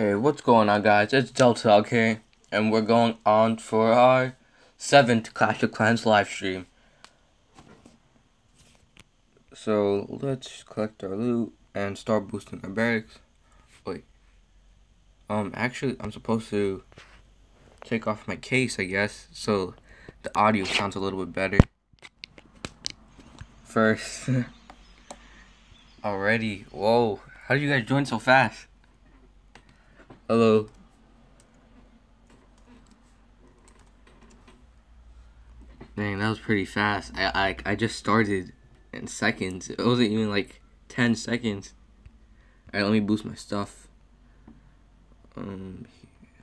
Hey, what's going on, guys? It's Delta here, and we're going on for our seventh Clash of Clans live stream. So let's collect our loot and start boosting our barracks. Wait, um, actually, I'm supposed to take off my case, I guess, so the audio sounds a little bit better. First, already, whoa, how did you guys join so fast? Hello. Dang, that was pretty fast. I, I I just started in seconds. It wasn't even like ten seconds. Alright, let me boost my stuff. Um,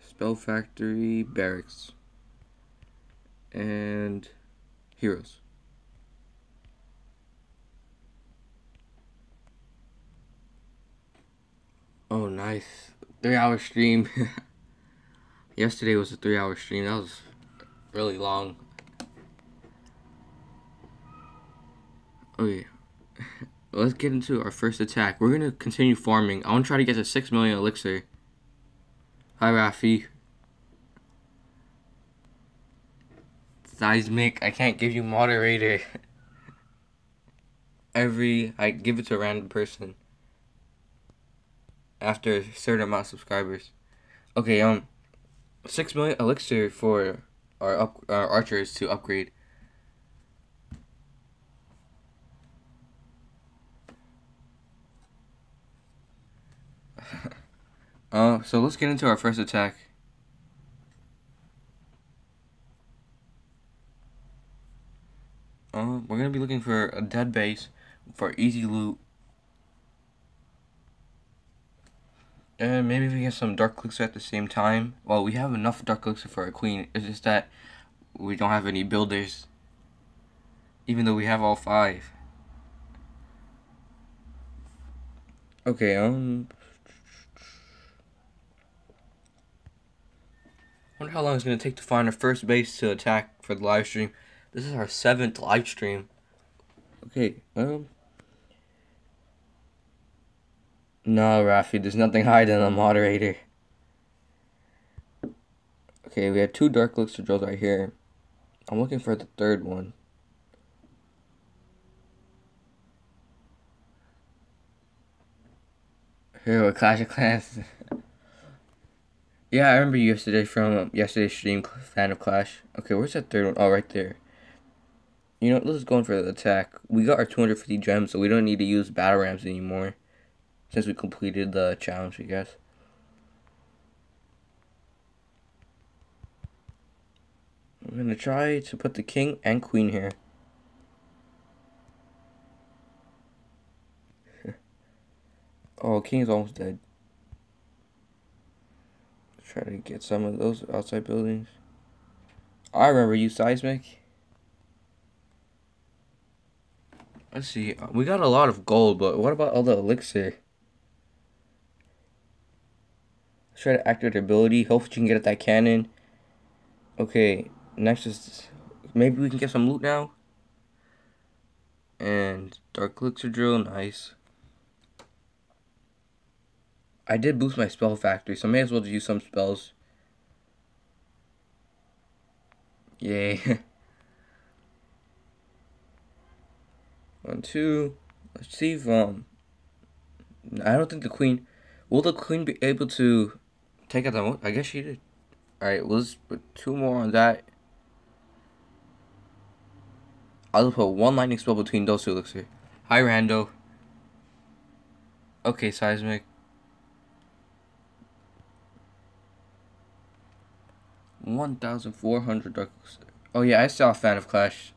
Spell Factory, Barracks, and Heroes. Oh, nice three hour stream. Yesterday was a three hour stream. That was really long. Okay. Let's get into our first attack. We're gonna continue farming. I wanna try to get to six million elixir. Hi Rafi. Seismic, I can't give you moderator. Every I give it to a random person after a certain amount of subscribers. Okay, um, six million elixir for our up our archers to upgrade. uh, so let's get into our first attack. Uh, we're gonna be looking for a dead base for easy loot. And maybe we get some Dark Elixir at the same time. Well, we have enough Dark Elixir for our Queen. It's just that we don't have any builders. Even though we have all five. Okay, um... wonder how long it's going to take to find our first base to attack for the live stream. This is our seventh live stream. Okay, um... No, Rafi, there's nothing higher than a moderator. Okay, we have two Dark Elixir drills right here. I'm looking for the third one. Here, Clash of Clans. yeah, I remember you yesterday from um, yesterday's stream, fan of Clash. Okay, where's that third one? Oh, right there. You know, let's go in for the attack. We got our 250 gems, so we don't need to use battle rams anymore since we completed the challenge, I guess. I'm gonna try to put the king and queen here. oh, king is almost dead. Try to get some of those outside buildings. Oh, I remember you, Seismic. Let's see. We got a lot of gold, but what about all the elixir? Try to activate ability. Hopefully you can get at that cannon. Okay, next is maybe we can get some loot now. And Dark Elixir Drill, nice. I did boost my spell factory, so I may as well just use some spells. Yay. One, two. Let's see if, um... I don't think the queen... Will the queen be able to take out the I guess she did. Alright, let's put two more on that. I'll put one lightning spell between those two elixir. Hi, Rando. Okay, Seismic. One thousand four hundred. Oh yeah, I saw a fan of Clash.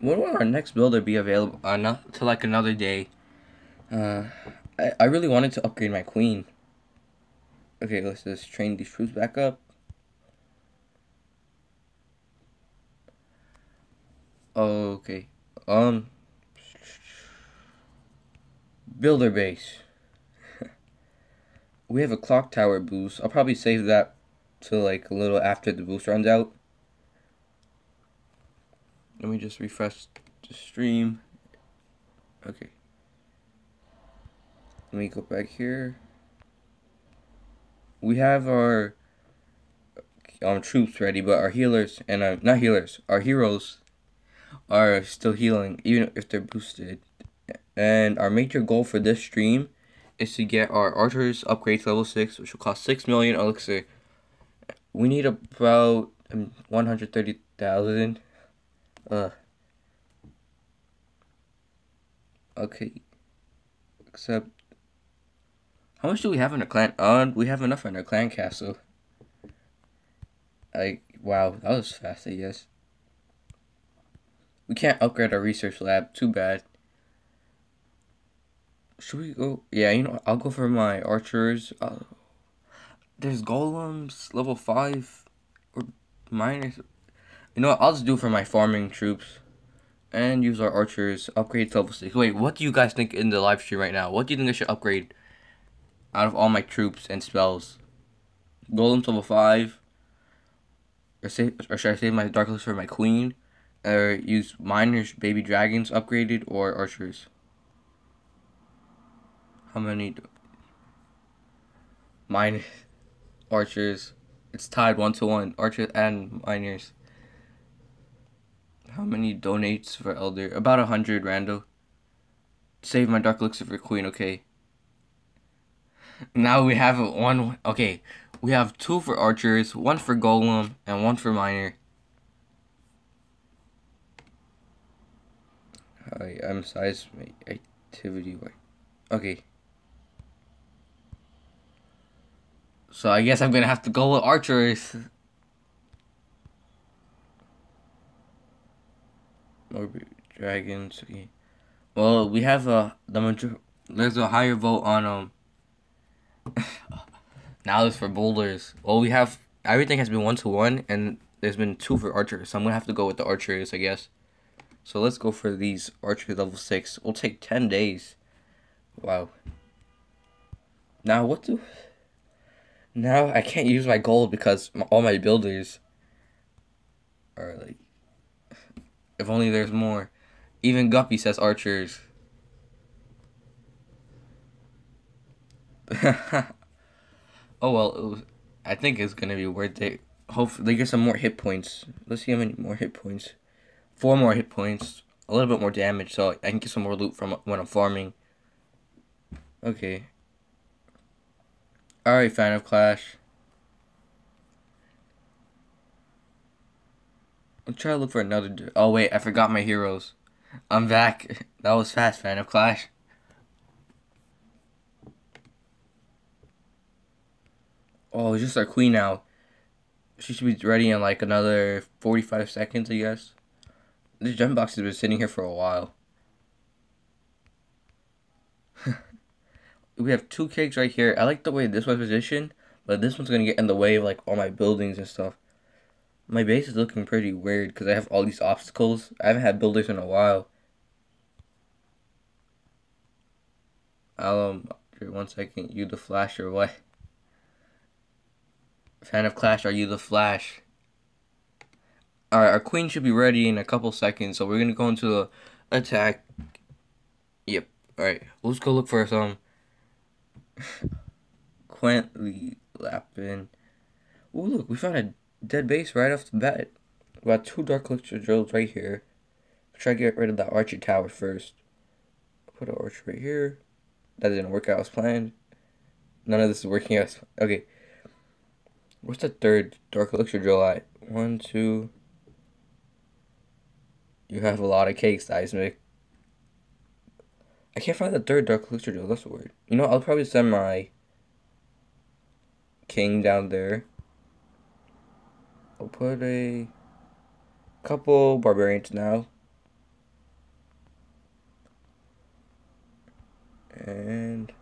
When will our next builder be available? Uh, not to like another day. Uh, I I really wanted to upgrade my queen. Okay, let's just train these troops back up. Okay. Um. Builder base. we have a clock tower boost. I'll probably save that to like a little after the boost runs out. Let me just refresh the stream. Okay. Let me go back here. We have our um troops ready, but our healers and not healers, our heroes are still healing even if they're boosted. And our major goal for this stream is to get our archers upgrade to level six, which will cost six million elixir. We need about um, one hundred thirty thousand. Uh. Okay. Except, how much do we have in our clan? Uh, we have enough in our clan castle. Like, wow, that was fast, I guess. We can't upgrade our research lab. Too bad. Should we go? Yeah, you know, I'll go for my archers. Uh, there's golems, level 5, or minus. You know what, I'll just do for my farming troops. And use our archers, upgrade to level 6. Wait, what do you guys think in the live stream right now? What do you think I should upgrade out of all my troops and spells? Golems level 5, or, say, or should I save my Dark List for my queen? Or use miners, baby dragons upgraded, or archers? How many? Miners, archers. It's tied one to one. Archers and miners. How many donates for elder? About a hundred, Randall. Save my dark elixir for queen, okay. Now we have one. Okay, we have two for archers, one for golem, and one for miner. I am size my activity. Okay. So I guess I'm gonna have to go with archers. More dragons. Okay. Well, we have a the major. There's a higher vote on um. now it's for boulders. Well, we have everything has been one to one, and there's been two for archers. So I'm gonna have to go with the archers, I guess. So let's go for these archery level six. We'll take ten days. Wow. Now what do? Now I can't use my gold because all my builders are like. If only there's more. Even Guppy says archers. oh well, was, I think it's gonna be worth it. Hopefully, they get some more hit points. Let's see how many more hit points. Four more hit points, a little bit more damage, so I can get some more loot from when I'm farming. Okay. Alright, fan of Clash. I'm trying to look for another. Oh wait, I forgot my heroes. I'm back. That was fast, fan of Clash. Oh, it's just our queen now. She should be ready in like another 45 seconds, I guess. This gem box has been sitting here for a while. we have two cakes right here. I like the way this one's positioned, but this one's gonna get in the way of like all my buildings and stuff. My base is looking pretty weird because I have all these obstacles. I haven't had builders in a while. I'll, um, one second, you the Flash or what? Fan of Clash, are you the Flash? Alright, our queen should be ready in a couple seconds, so we're gonna go into the attack. Yep, alright, let's go look for some Quently Lapin. Oh look, we found a dead base right off the bat. We got two Dark Elixir drills right here. Try to get rid of that Archer Tower first. Put an archer right here. That didn't work out as planned. None of this is working out. Okay. What's the third Dark Elixir drill at? One, two. You have a lot of cakes, Seismic. I can't find the third Dark Elixir drill. That's weird. You know, I'll probably send my king down there. I'll put a couple barbarians now. And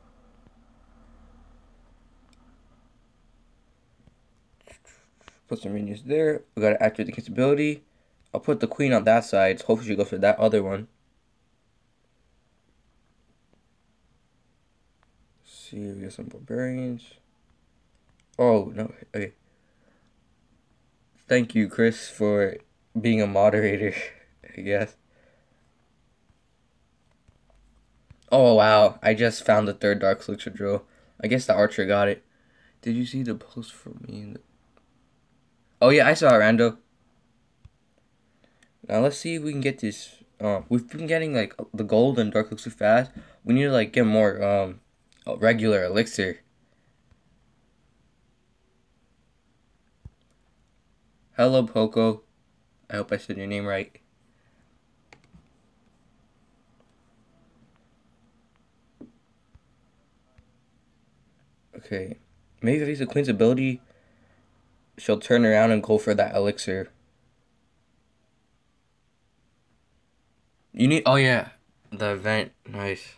put some minions there. We gotta activate the king's ability. I'll put the queen on that side. So hopefully she goes for that other one. Let's see, we got some barbarians. Oh no, okay. Thank you, Chris, for being a moderator, I guess. Oh wow, I just found the third Dark Elixir drill. I guess the archer got it. Did you see the post for me? The... Oh yeah, I saw it, Rando. Now let's see if we can get this. Um, we've been getting like the gold and dark elixir fast. We need to like get more um regular elixir. Hello, Poco. I hope I said your name right. Okay. Maybe if a Queen's ability, she'll turn around and go for that elixir. You need. Oh, yeah. The event. Nice.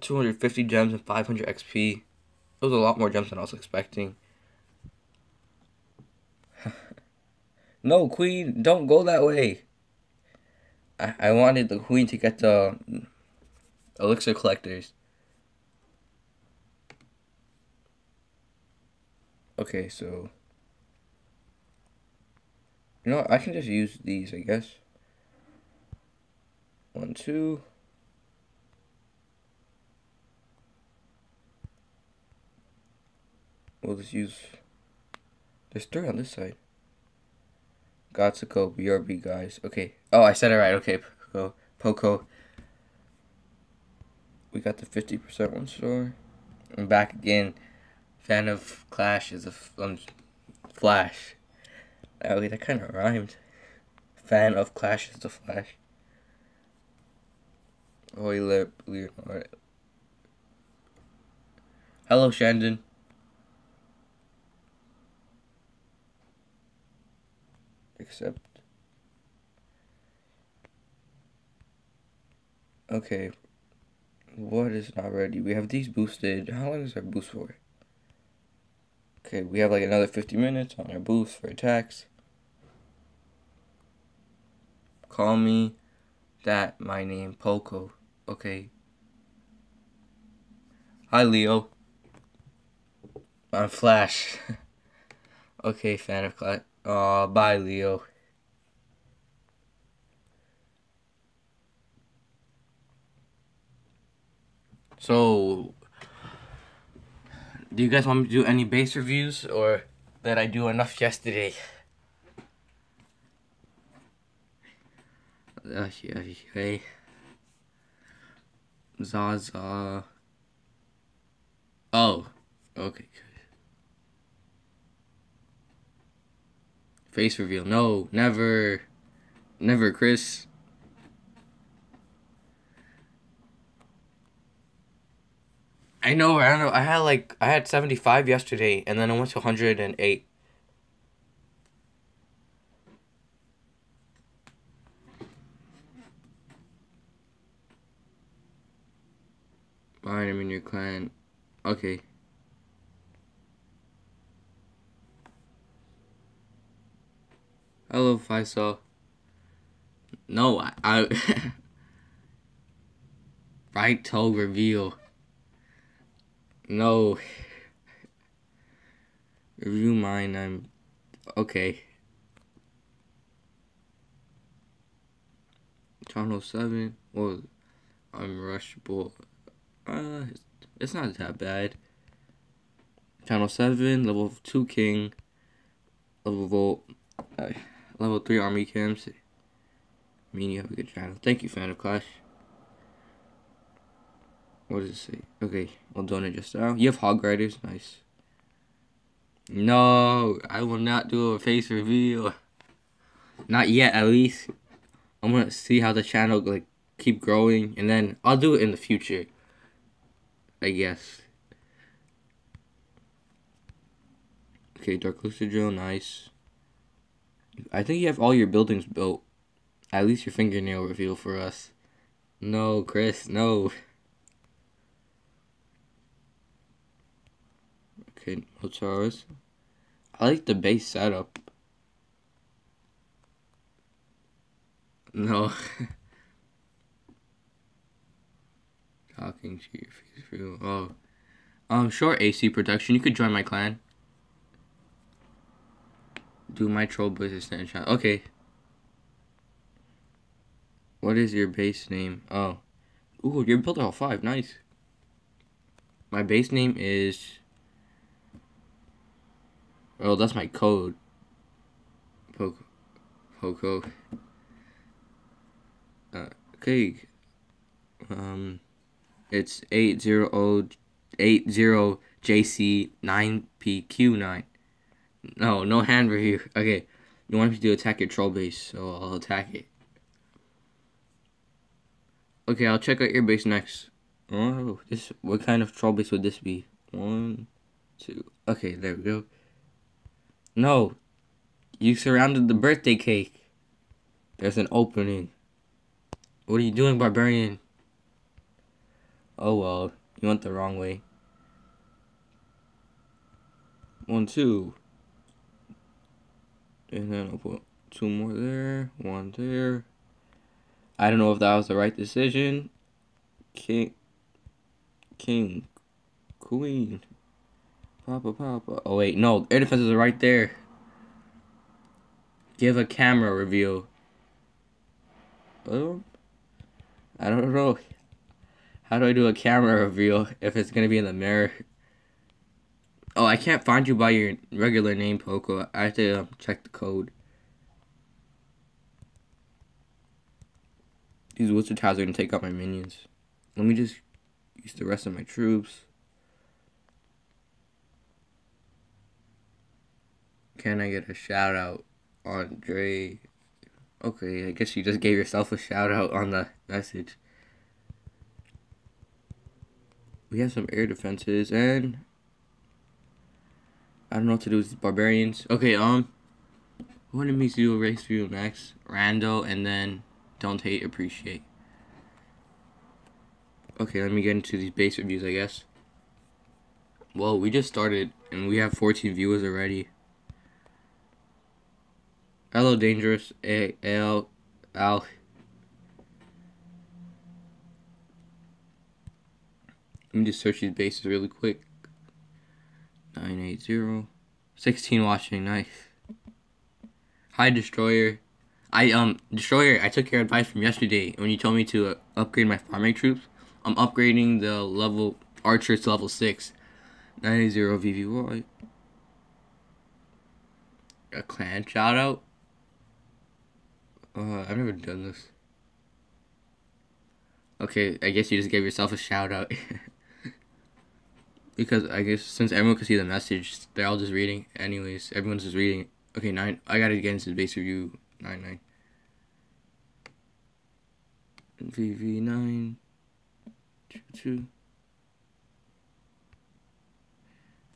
250 gems and 500 XP. It was a lot more gems than I was expecting. no, Queen, don't go that way. I, I wanted the Queen to get the elixir collectors. Okay, so you know what? I can just use these, I guess. One, two. We'll just use. There's three on this side. Gotsuko, BRB guys. Okay. Oh, I said it right. Okay, Poco. Poco. We got the 50% one store. I'm back again. Fan of Clash is a um, Flash. Oh, that kind of rhymed. Fan of Clash is the Flash. Holy lip, Leonard. Hello, Shandon. Except. Okay. What is not ready? We have these boosted. How long is our boost for? Okay, we have like another 50 minutes on our boost for attacks. Call me that my name Poco. Okay. Hi Leo. I'm Flash. okay, fan of Clash. Uh, Aw, bye Leo. So do you guys want me to do any base reviews or did I do enough yesterday? Uh, okay. Zaza. Oh, okay. Face reveal. No, never. Never, Chris. I know, I don't know. I had like I had seventy five yesterday, and then I went to hundred and eight. Fine, I'm in your clan. Okay. Hello, Faisal. No, I. I right toe reveal. No. Review mine, I'm... Okay. Channel 7, well, I'm Rushable. Uh, it's not that bad. Channel 7, level 2 King, level uh, level 3 Army Camps. I mean, you have a good channel. Thank you, fan of Clash. What does it say? Okay, I'll donate just now. You have hog riders, nice. No, I will not do a face reveal. Not yet, at least. I'm gonna see how the channel like keep growing, and then I'll do it in the future. I guess. Okay, Dark Elixir Drill, nice. I think you have all your buildings built. At least your fingernail reveal for us. No, Chris, no. Okay. I like the base setup. No. Talking to your face real. Oh. Um, sure, AC production. You could join my clan. Do my troll business stand shot. Okay. What is your base name? Oh. Ooh, you're built all five. Nice. My base name is Oh, that's my code. Poco. Poco. Uh, okay. Um, it's 88080JC9PQ9. No, no hand review. Okay. You want me to attack your troll base, so I'll attack it. Okay, I'll check out your base next. Oh, this what kind of troll base would this be? One, two. Okay, there we go. No, you surrounded the birthday cake. There's an opening. What are you doing, barbarian? Oh well, you went the wrong way. One, two. And then I'll put two more there, one there. I don't know if that was the right decision. King, king, queen, papa, papa. Oh wait, no, air defenses are right there. Give a camera review. Oh, I don't know. How do I do a camera reveal if it's gonna be in the mirror? Oh, I can't find you by your regular name, Poco. I have to um, check the code. These wizard tiles are gonna take out my minions. Let me just use the rest of my troops. Can I get a shout out, Andre? Okay, I guess you just gave yourself a shout out on the message. We have some air defenses and I don't know what to do with barbarians. Okay, um, who wanted me to do a race view next? Rando, and then don't hate, appreciate. Okay, let me get into these base reviews, I guess. Well, we just started, and we have 14 viewers already. Hello, Dangerous. A L Al. Let me just search these bases really quick. 980. 16 watching, nice. Hi, Destroyer. I, um, Destroyer, I took your advice from yesterday when you told me to uh, upgrade my farming troops. I'm upgrading the level archers to level 6. 980 VVY. A clan shout out? Uh, I've never done this. Okay, I guess you just gave yourself a shout out. because I guess since everyone can see the message, they're all just reading. Anyways, everyone's just reading. Okay, nine. I gotta get into the base review. Nine nine. VV nine. Two two.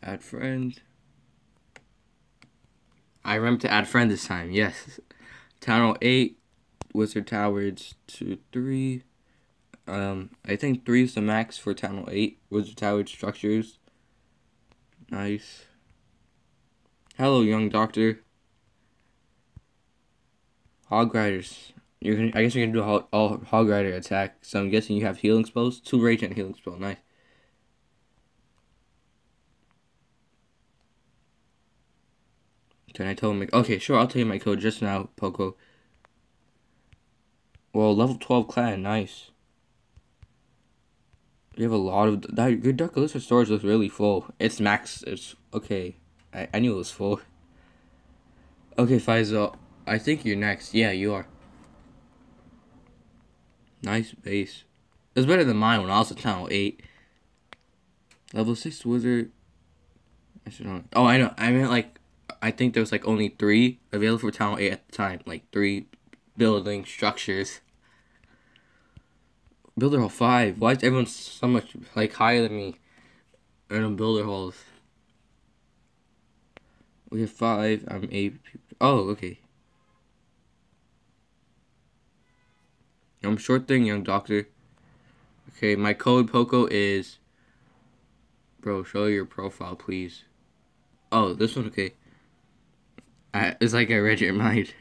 Add friend. I remember to add friend this time. Yes. Town Hall eight. Wizard Towers two three. Um, I think three is the max for Hall 8 Wizard Tower structures. Nice. Hello, young doctor. Hog Riders. You're gonna, I guess you're gonna do a hog, all Hog Rider attack. So I'm guessing you have healing spells. Two rage and healing spell. Nice. Can I tell him? Okay, sure. I'll tell you my code just now, Poco. Well, level 12 clan. Nice. You have a lot of that. Your Dark Elixir storage looks really full. It's max. It's okay. I, I knew it was full. Okay, Faisal. I think you're next. Yeah, you are. Nice base. It's better than mine when I was at Town 8. Level 6 Wizard. I should know. Oh, I know. I meant like, I think there was like only three available for Town 8 at the time. Like three building structures. Builder Hall 5. Why is everyone so much, like, higher than me? And on Builder Halls. We have 5. I'm 8. Oh, okay. I'm short thing, young doctor. Okay, my code Poco is... Bro, show your profile, please. Oh, this one, okay. I, it's like I read your mind.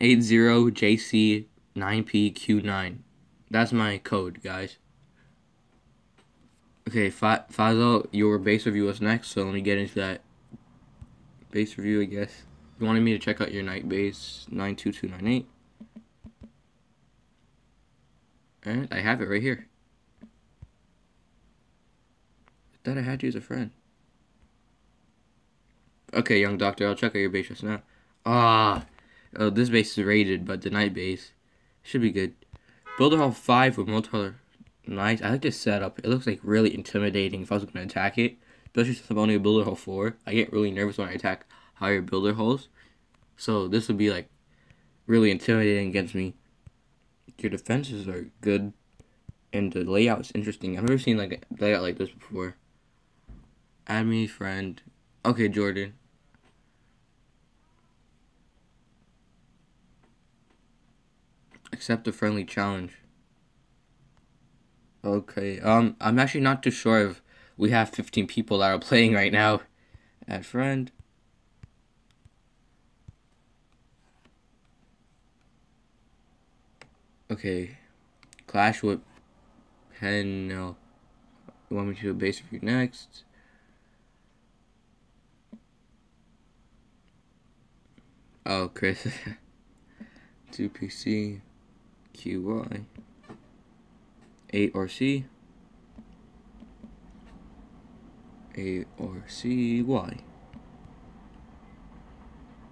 80JC9PQ9. That's my code, guys. Okay, Fa Fazel, your base review was next, so let me get into that base review, I guess. You wanted me to check out your night base, 92298. And I have it right here. I thought I had you as a friend. Okay, young doctor, I'll check out your base just now. Ah, oh, this base is rated, but the night base should be good. Builder Hall 5 with multicolor. Nice. I like this setup. It looks like really intimidating if I was going to attack it. Especially since I'm only a Builder Hall 4. I get really nervous when I attack higher Builder Halls. So this would be like really intimidating against me. Your defenses are good. And the layout is interesting. I've never seen like a layout like this before. Add me friend. Okay, Jordan. Accept a friendly challenge. Okay, um, I'm actually not too sure if we have 15 people that are playing right now. Add friend. Okay, Clash with Pen. No. You want me to do a base review next? Oh, Chris. 2PC. QY. 8RC. 8RCY.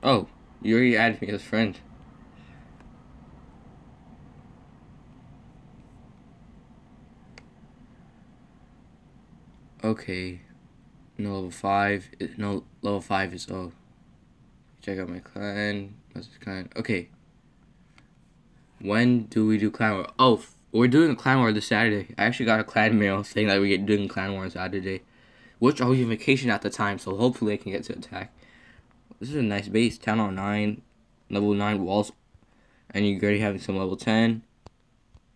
Oh, you already added me as friend. Okay. No level 5. No, level 5 is oh. Check out my clan. This clan? Okay. When do we do clan war? Oh, we're doing a clan war this Saturday. I actually got a clan mail saying that we get doing clan war on Saturday. Which I was on vacation at the time, so hopefully I can get to attack. This is a nice base. Town Hall 9. Level 9 walls. And you're already having some level 10.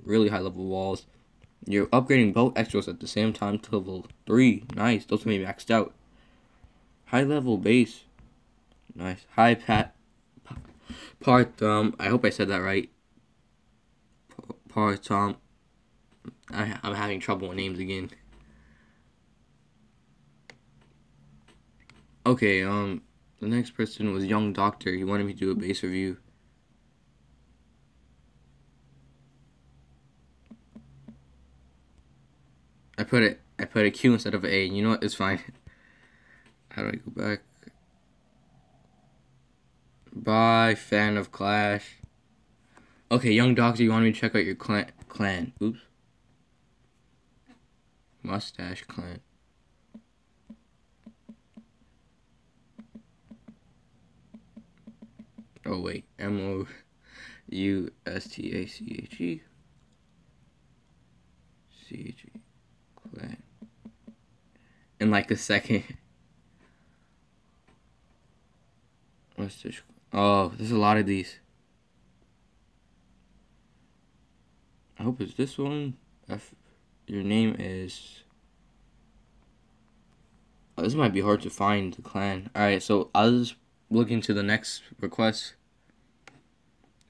Really high level walls. You're upgrading both extras at the same time to level 3. Nice. Those can be maxed out. High level base. Nice. High pat. Part, um, I hope I said that right part um I, I'm having trouble with names again. Okay, um, the next person was Young Doctor. He wanted me to do a base review. I put it. I put a Q instead of a. You know what? It's fine. How do I go back? Bye, fan of Clash. Okay, young doctor, you want me to check out your clan? Clan. Oops. Mustache clan. Oh wait, M O U S T A C H E C H E clan. In like a second. Mustache. Oh, there's a lot of these. I hope it's this one. F your name is. Oh, this might be hard to find the clan. Alright, so I'll just look into the next request.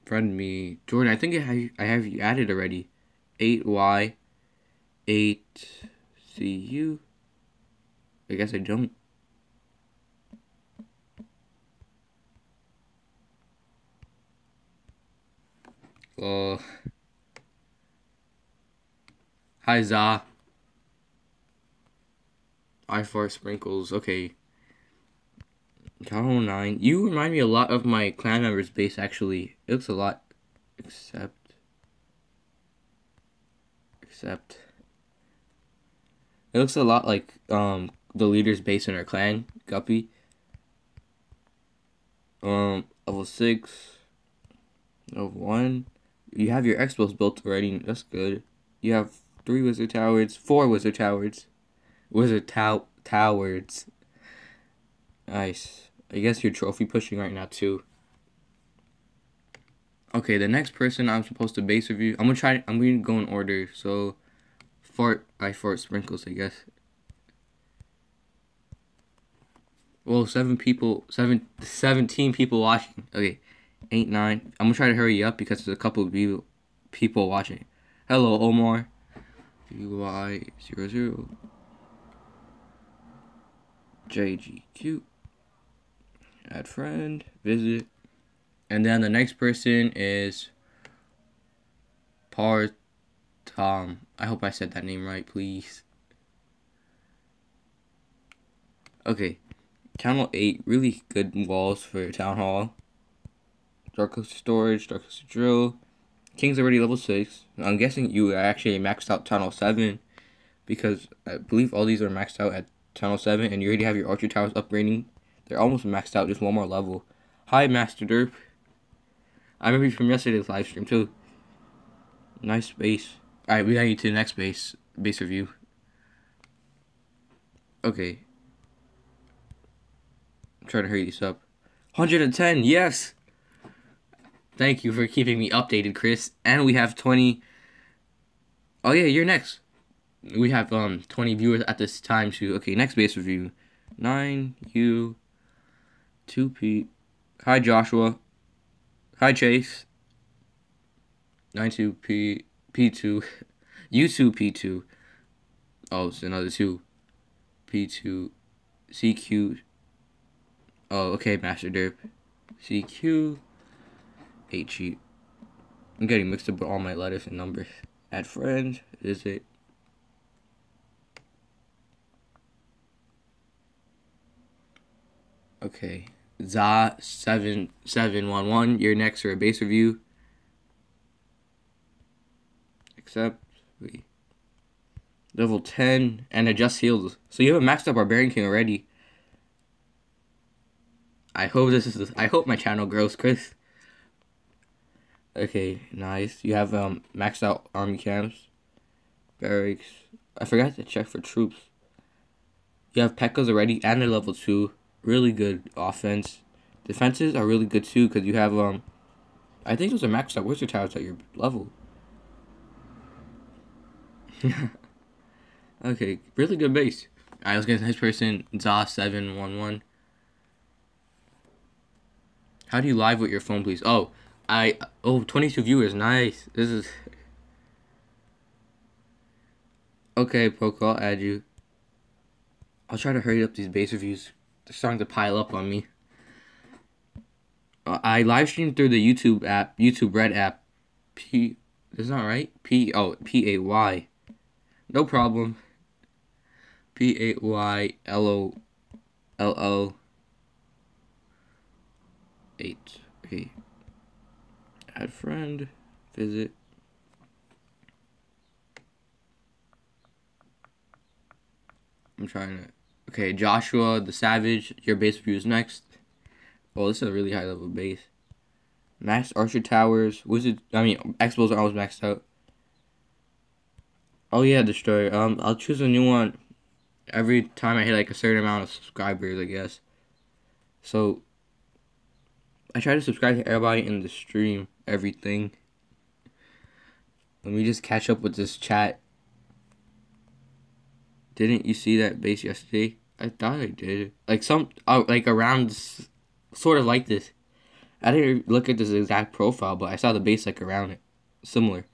Friend me. Jordan, I think I have, I have you added already. 8Y. 8CU. I guess I don't. Oh. Hi, Za. I fart sprinkles. Okay. Tower 9. You remind me a lot of my clan members base, actually. It looks a lot. Except. Except. It looks a lot like um the leader's base in our clan, Guppy. Um, level 6. Level 1. You have your X-bows built already. That's good. You have three wizard towers, four wizard towers, wizard tow towers. Nice. I guess you're trophy pushing right now too. Okay, the next person I'm supposed to base review. I'm gonna try. I'm gonna go in order. So, fart. I fart sprinkles. I guess. Well, seven people. Seven. Seventeen people watching. Okay, eight, nine. I'm gonna try to hurry up because there's a couple of people watching. Hello, Omar. VY00 JGQ add friend visit. And then the next person is Par Tom I hope I said that name right please. Okay. Town Hall 8, really good walls for Town Hall. Dark Storage, Dark Drill. King's already level 6. I'm guessing you actually maxed out Town Hall 7 because I believe all these are maxed out at Town Hall 7 and you already have your Archer Towers upgrading. They're almost maxed out, just one more level. Hi, Master Derp. I remember you from yesterday's live stream too. Nice base. Alright, we gotta get to the next base base review. Okay. I'm trying to hurry this up. 110, yes! Thank you for keeping me updated, Chris. And we have 20. Oh yeah, you're next. We have um 20 viewers at this time too. Okay, next base review. 9 U 2 P. Hi Joshua. Hi Chase. 92 P P2. U2 P2. Oh, it's another 2. P2 CQ. Oh, okay, Master Derp. CQ HE. I'm getting mixed up with all my letters and numbers. Add friend. Is it? Okay. Za seven seven one one. You're next for a base review. Except we level ten and adjust heals. So you have a maxed up barbarian king already. I hope this is. The. I hope my channel grows, Chris. Okay, nice. You have um maxed out army camps, barracks. I forgot to check for troops. You have Pekkas already, and they're level two. Really good offense. Defenses are really good too, cause you have um. I think those are maxed out wizard towers at your level. okay, really good base. Alright, let's get this person. Za seven one one. How do you live with your phone, please? Oh, I oh 22 viewers, nice. This is okay. Poco, I'll add you. I'll try to hurry up these base reviews. They're starting to pile up on me. Uh, I live stream through the YouTube app, YouTube Red app. P, that's not right. P oh P A Y. No problem. P A Y L O L O eight. Okay add friend, visit. I'm trying to. Okay, Joshua the Savage, your base review is next. Oh, this is a really high level base. Max Archer Towers. Wizard. I mean, X-Bows are always maxed out. Oh yeah, Destroyer. Um, I'll choose a new one every time I hit like a certain amount of subscribers, I guess. So I try to subscribe to everybody in the stream, everything. Let me just catch up with this chat. Didn't you see that base yesterday? I thought I did. Like some, uh, like around, sort of like this. I didn't look at this exact profile, but I saw the base like around it, similar.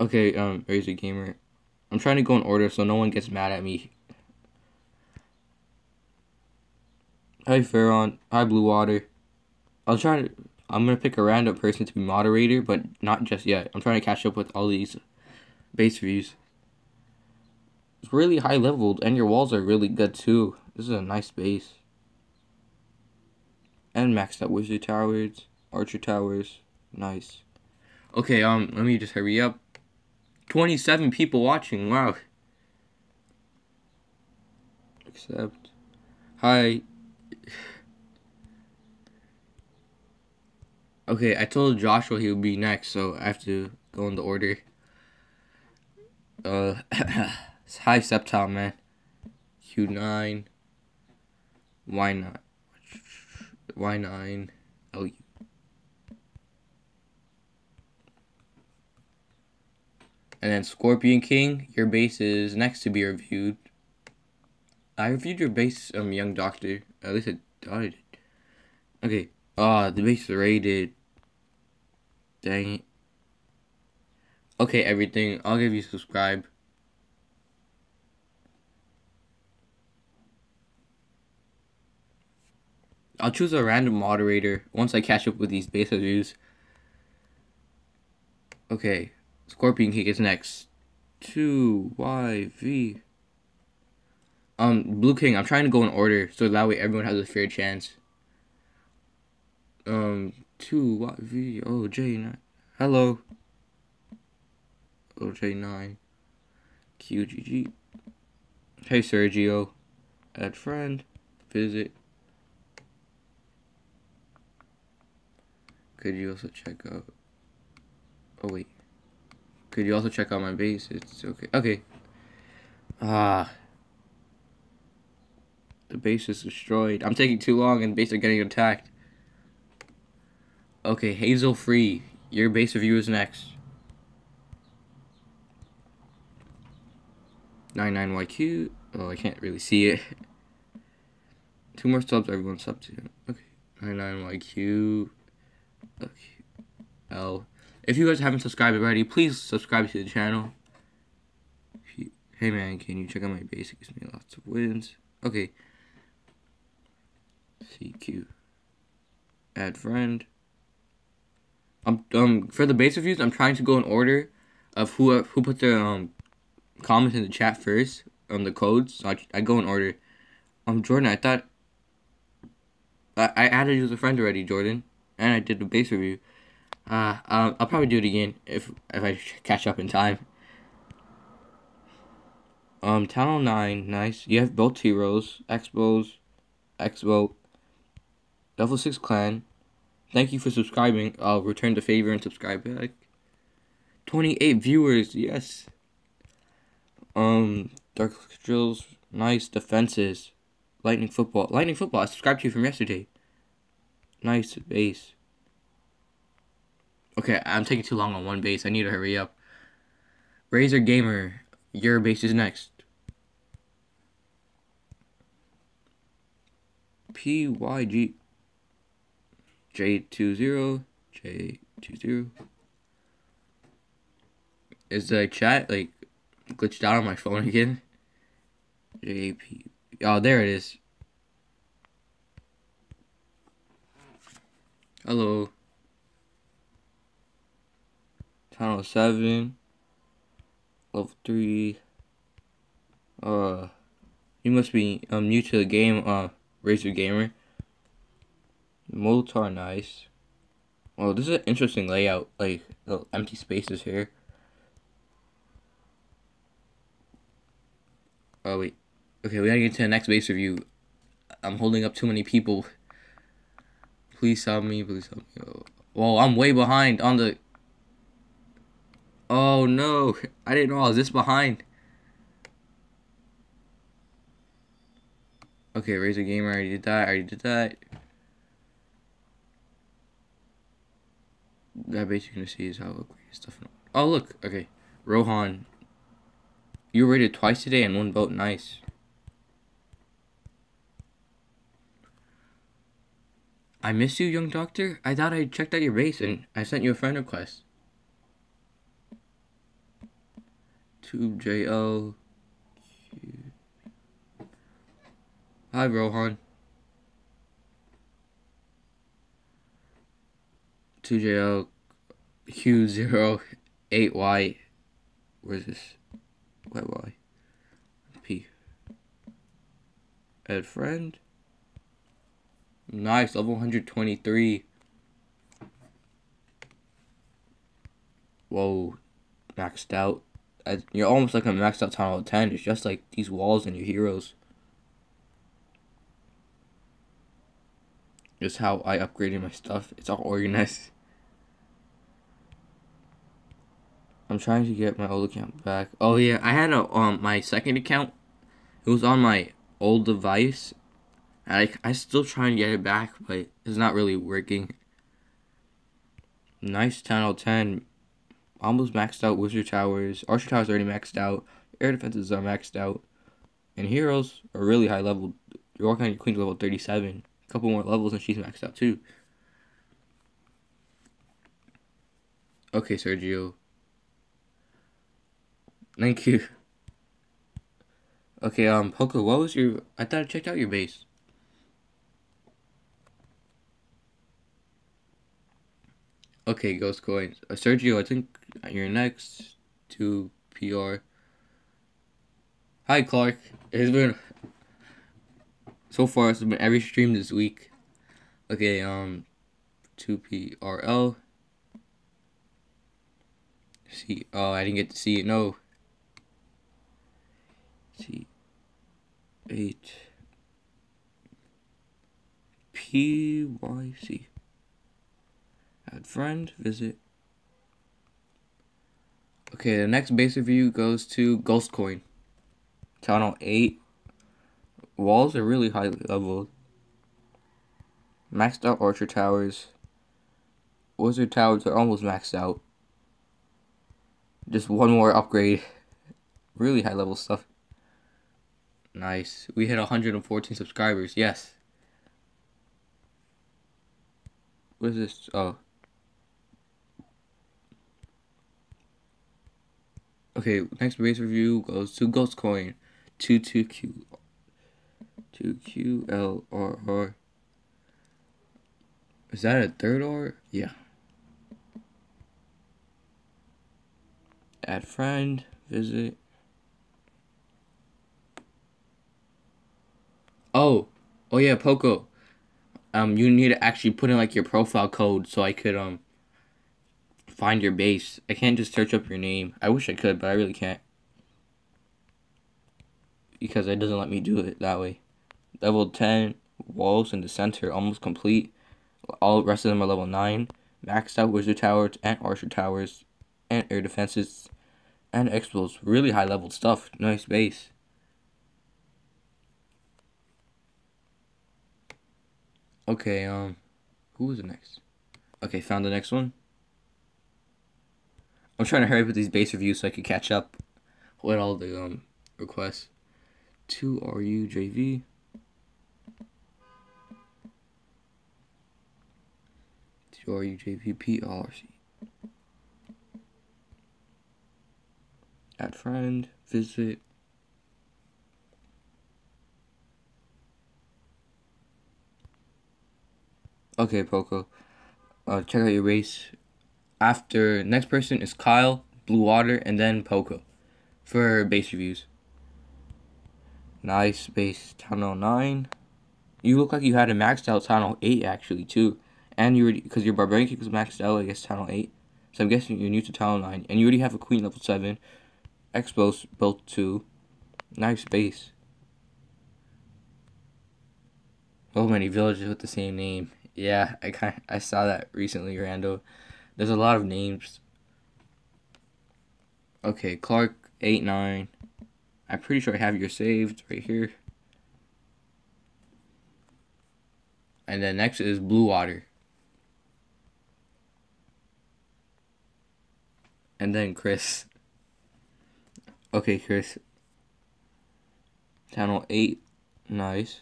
Okay, um, Razor Gamer. I'm trying to go in order so no one gets mad at me Hi, Farron. Hi, Blue Water. I'll try to. I'm gonna pick a random person to be moderator, but not just yet. I'm trying to catch up with all these base views. It's really high leveled, and your walls are really good too. This is a nice base. And maxed out wizard towers, archer towers, nice. Okay, um, let me just hurry up. Twenty-seven people watching. Wow. Except, hi, Okay, I told Joshua he would be next, so I have to go in the order. Uh, hi Septile man. Q9. Why not? Y9. Oh. And then Scorpion King, your base is next to be reviewed. I reviewed your base, um, Young Doctor. At least I thought I did. Okay. Ah, the base rated. Dang it. Okay, everything. I'll give you subscribe. I'll choose a random moderator once I catch up with these base reviews. Okay, Scorpion King is next. 2 Y V Um, Blue King, I'm trying to go in order so that way everyone has a fair chance. Um, two what V O J nine. Hello. O J nine. Q G G. Hey Sergio. Add friend. Visit. Could you also check out? Oh wait. Could you also check out my base? It's okay. Okay. Ah. The base is destroyed. I'm taking too long and base are getting attacked. Okay, Hazel Free. Your base review is next. 99YQ. Oh, I can't really see it. Two more subs, everyone's sub to. Okay. 99YQ. Okay. L. If you guys haven't subscribed already, please subscribe to the channel. Hey man, can you check out my base? It gives me lots of wins. Okay. CQ. Add friend. I'm um for the base reviews. I'm trying to go in order of who who put their um comments in the chat first on the codes. So I, I go in order. Um Jordan, I thought I, I added you as a friend already, Jordan, and I did the base review. Uh, um, I'll probably do it again if if I catch up in time. Um, Town 9, nice. You have both heroes, X-Bows, X-Bow, Level 6 Clan. Thank you for subscribing. I'll return the favor and subscribe back. 28 viewers, yes. Um, Dark Drills, nice. Defenses, Lightning Football. Lightning Football, I subscribed to you from yesterday. Nice base. Okay, I'm taking too long on one base. I need to hurry up. Razor Gamer, your base is next. PYG J20 J20 Is the chat like glitched out on my phone again? JP Oh, there it is. Hello. Town Hall 7 level 3 uh you must be um new to the game uh Razor Gamer. Moltar nice. Well, this is an interesting layout, like the empty spaces here. Oh wait. Okay, we gotta get to the next base review. I'm holding up too many people. Please help me, please help me. Oh. Whoa, I'm way behind on the Oh no, I didn't know I was this behind. Okay, Razor Gamer, I already did that, I already did that. That base you're gonna see is how upgrade stuff. Oh look, okay. Rohan. You rated twice today and one vote, nice. I miss you, young doctor. I thought I checked out your base and I sent you a friend request. Tube JL. Hi, Rohan. 2JL Q08Y. Where's this? YY. P. Add friend. Nice, level 123. Whoa, maxed out. You're almost like a maxed out Town Hall 10. It's just like these walls and your heroes. Just how I upgraded my stuff. It's all organized. I'm trying to get my old account back. Oh yeah, I had a um my second account. It was on my old device. I I still trying to get it back, but it's not really working. Nice 10 out of 10. Almost maxed out Wizard Towers. Archer Towers already maxed out. Air defenses are maxed out. And heroes are really high level. Your Archer Queen's level 37 a couple more levels and she's maxed out too. Okay, Sergio. Thank you. Okay, um, Poco, what was your... I thought I checked out your base. Okay, Ghost Coins. Uh, Sergio, I think you're next to PR. Hi, Clark. It's been So far, it's been every stream this week. Okay, um, 2PRL. See, oh, I didn't get to see it. No. See, eight. PYC. Add friend, visit. Okay, the next base review goes to Ghost Coin. Channel 8. Walls are really high leveled. Maxed out Archer Towers. Wizard Towers are almost maxed out. Just one more upgrade. Really high level stuff. Nice. We hit 114 subscribers. Yes. What is this? Oh. Okay, next base review goes to Ghost Coin. 22Q. 2QLRR. Is that a third R? Yeah. Add friend, visit. Oh, oh yeah, Poco. Um, you need to actually put in like your profile code so I could um find your base. I can't just search up your name. I wish I could, but I really can't. Because it doesn't let me do it that way. Level 10, walls in the center almost complete. All rest of them are level 9. Maxed out wizard towers and archer towers and air defenses and X-Bows. Really high level stuff. Nice base. Okay, um, who was the next? Okay, found the next one. I'm trying to hurry up with these base reviews so I can catch up with all the um requests. Two RU JV. Two RU JV Add friend, visit. Okay, Poco. Uh, check out your race. After next person is Kyle, Blue Water, and then Poco for base reviews. Nice base Town Hall nine. You look like you had a maxed out Town Hall eight actually too, and you already because your barbarian King was maxed out. I guess Town Hall eight. So I'm guessing you're new to Town Hall nine, and you already have a queen level seven. X-Bows built two. Nice base. So many villages with the same name. Yeah, I kind I saw that recently, Rando. There's a lot of names. Okay, Clark eight nine. I'm pretty sure I have your saved right here. And then next is Blue Water. And then Chris. Okay, Chris. Channel 8. Nice.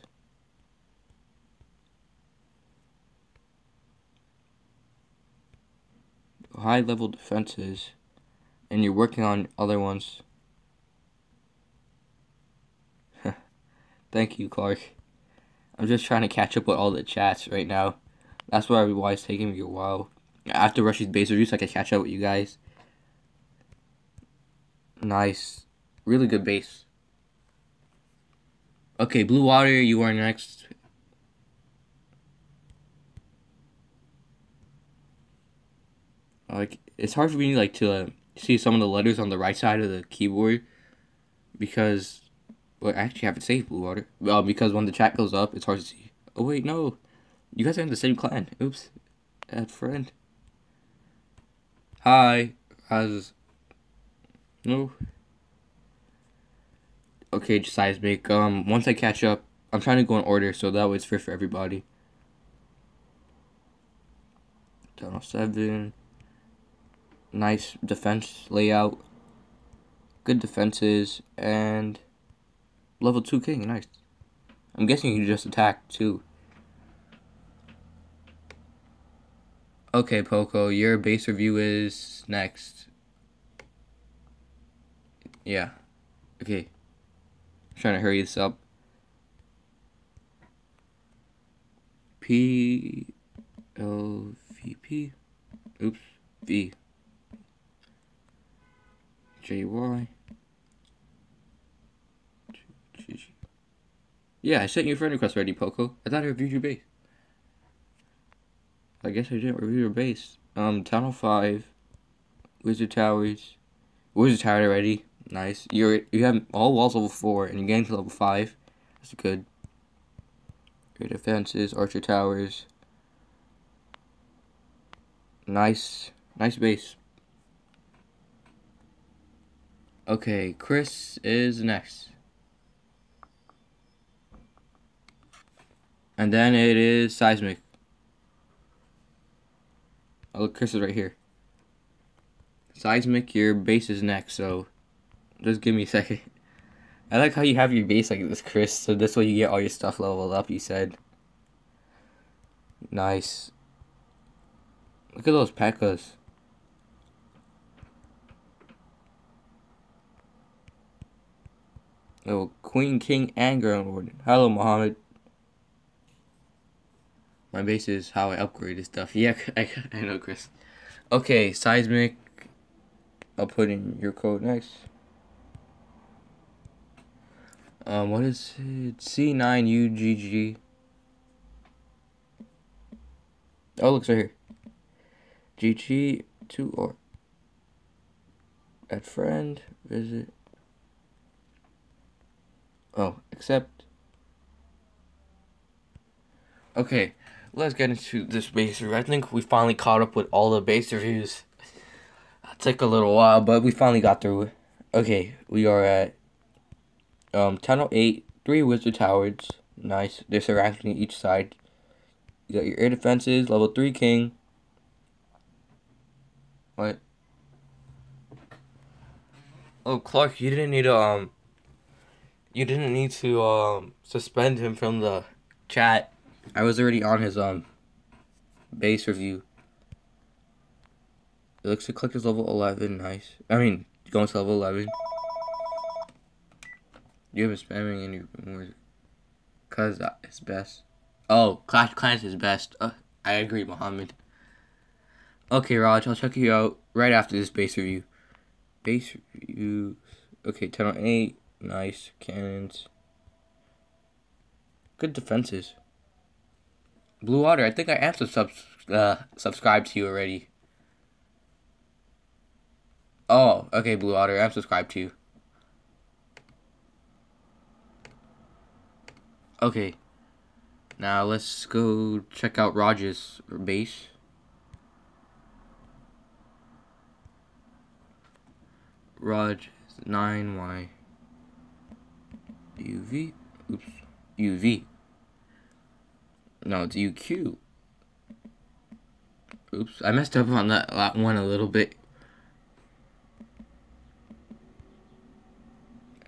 High level defenses. And you're working on other ones. Thank you, Clark. I'm just trying to catch up with all the chats right now. That's why it's taking me a while. After Rush's base reviews, I can catch up with you guys. Nice. Really good base. Okay, Blue Water, you are next. Like, it's hard for me like to uh, see some of the letters on the right side of the keyboard because well, I actually have it saved, Blue Water. Well, because when the chat goes up, it's hard to see. Oh, wait, no. You guys are in the same clan. Oops. Add friend. Hi. How's... No. Okay, just Seismic. Um, once I catch up, I'm trying to go in order, so that way it's fair for everybody. Town Hall 7. Nice defense layout. Good defenses, and... Level 2 king, nice. I'm guessing you just attack too. Okay, Poco, your base review is next. Yeah. Okay. I'm trying to hurry this up. P L V P. Oops. V. J Y. Yeah, I sent you a friend request already, Poco. I thought I reviewed your base. I guess I didn't review your base. Um, Town Hall 5, Wizard Towers, Wizard Tower already. Nice. You're you have all walls level 4, and you're getting to level 5. That's good. Your defenses, Archer Towers. Nice. Nice base. Okay, Chris is next. And then it is seismic. Oh, look, Chris is right here. Seismic, your base is next, so just give me a second. I like how you have your base like this, Chris, so this way you get all your stuff leveled up, you said. Nice. Look at those P.E.K.K.A.s. Oh, Queen, King, and Grand Warden. Hello, Mohammed. My base is how I upgrade this stuff. Yeah, I, I know, Chris. Okay, seismic. I'll put in your code next. Um, what is it? C9UGG. Oh, looks right here. GG to or add friend visit. Oh, accept. Okay, let's get into this base review. I think we finally caught up with all the base reviews. It took a little while, but we finally got through it. Okay, we are at um, Town Hall 8, three Wizard Towers. Nice. They're surrounding each side. You got your air defenses, level 3 King. What? Oh, Clark, you didn't need to, um, you didn't need to, um, suspend him from the chat. I was already on his, um, base review. It looks like is level 11, nice. I mean, going to level 11. You have been spamming in your, cause it's best. Oh, Clash Clans is best. Uh, I agree, Mohammed. Okay, Raj, I'll check you out right after this base review. Base review. Okay, 10 on 8. Nice. Cannons. Good defenses. Blue Water, I think I am sub uh, subscribed to you already. Oh, okay, Blue Water, I'm subscribed to you. Okay. Now let's go check out Raj's base. Raj 9Y UV. Oops. UV. No, it's UQ. Oops, I messed up on that one a little bit.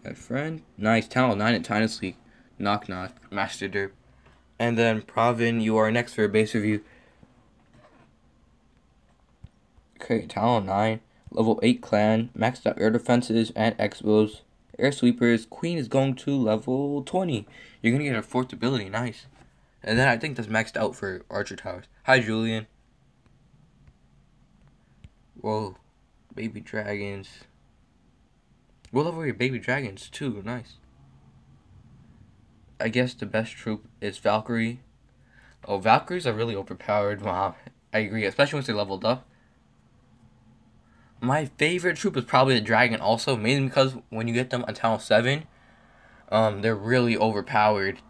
A friend. Nice. Talent 9 at Titan League. Knock knock. Master Derp. And then Pravin, you are next for a base review. Okay, Talon 9, level 8 clan, maxed out air defenses and X-Bows. Air sweepers, Queen is going to level 20. You're gonna get a fourth ability, nice. And then I think that's maxed out for Archer Towers. Hi, Julian. Whoa, baby dragons. What level your baby dragons too? Nice. I guess the best troop is Valkyrie. Oh, Valkyries are really overpowered. Wow, I agree, especially once they leveled up. My favorite troop is probably the Dragon also, mainly because when you get them on Town 7, um, they're really overpowered.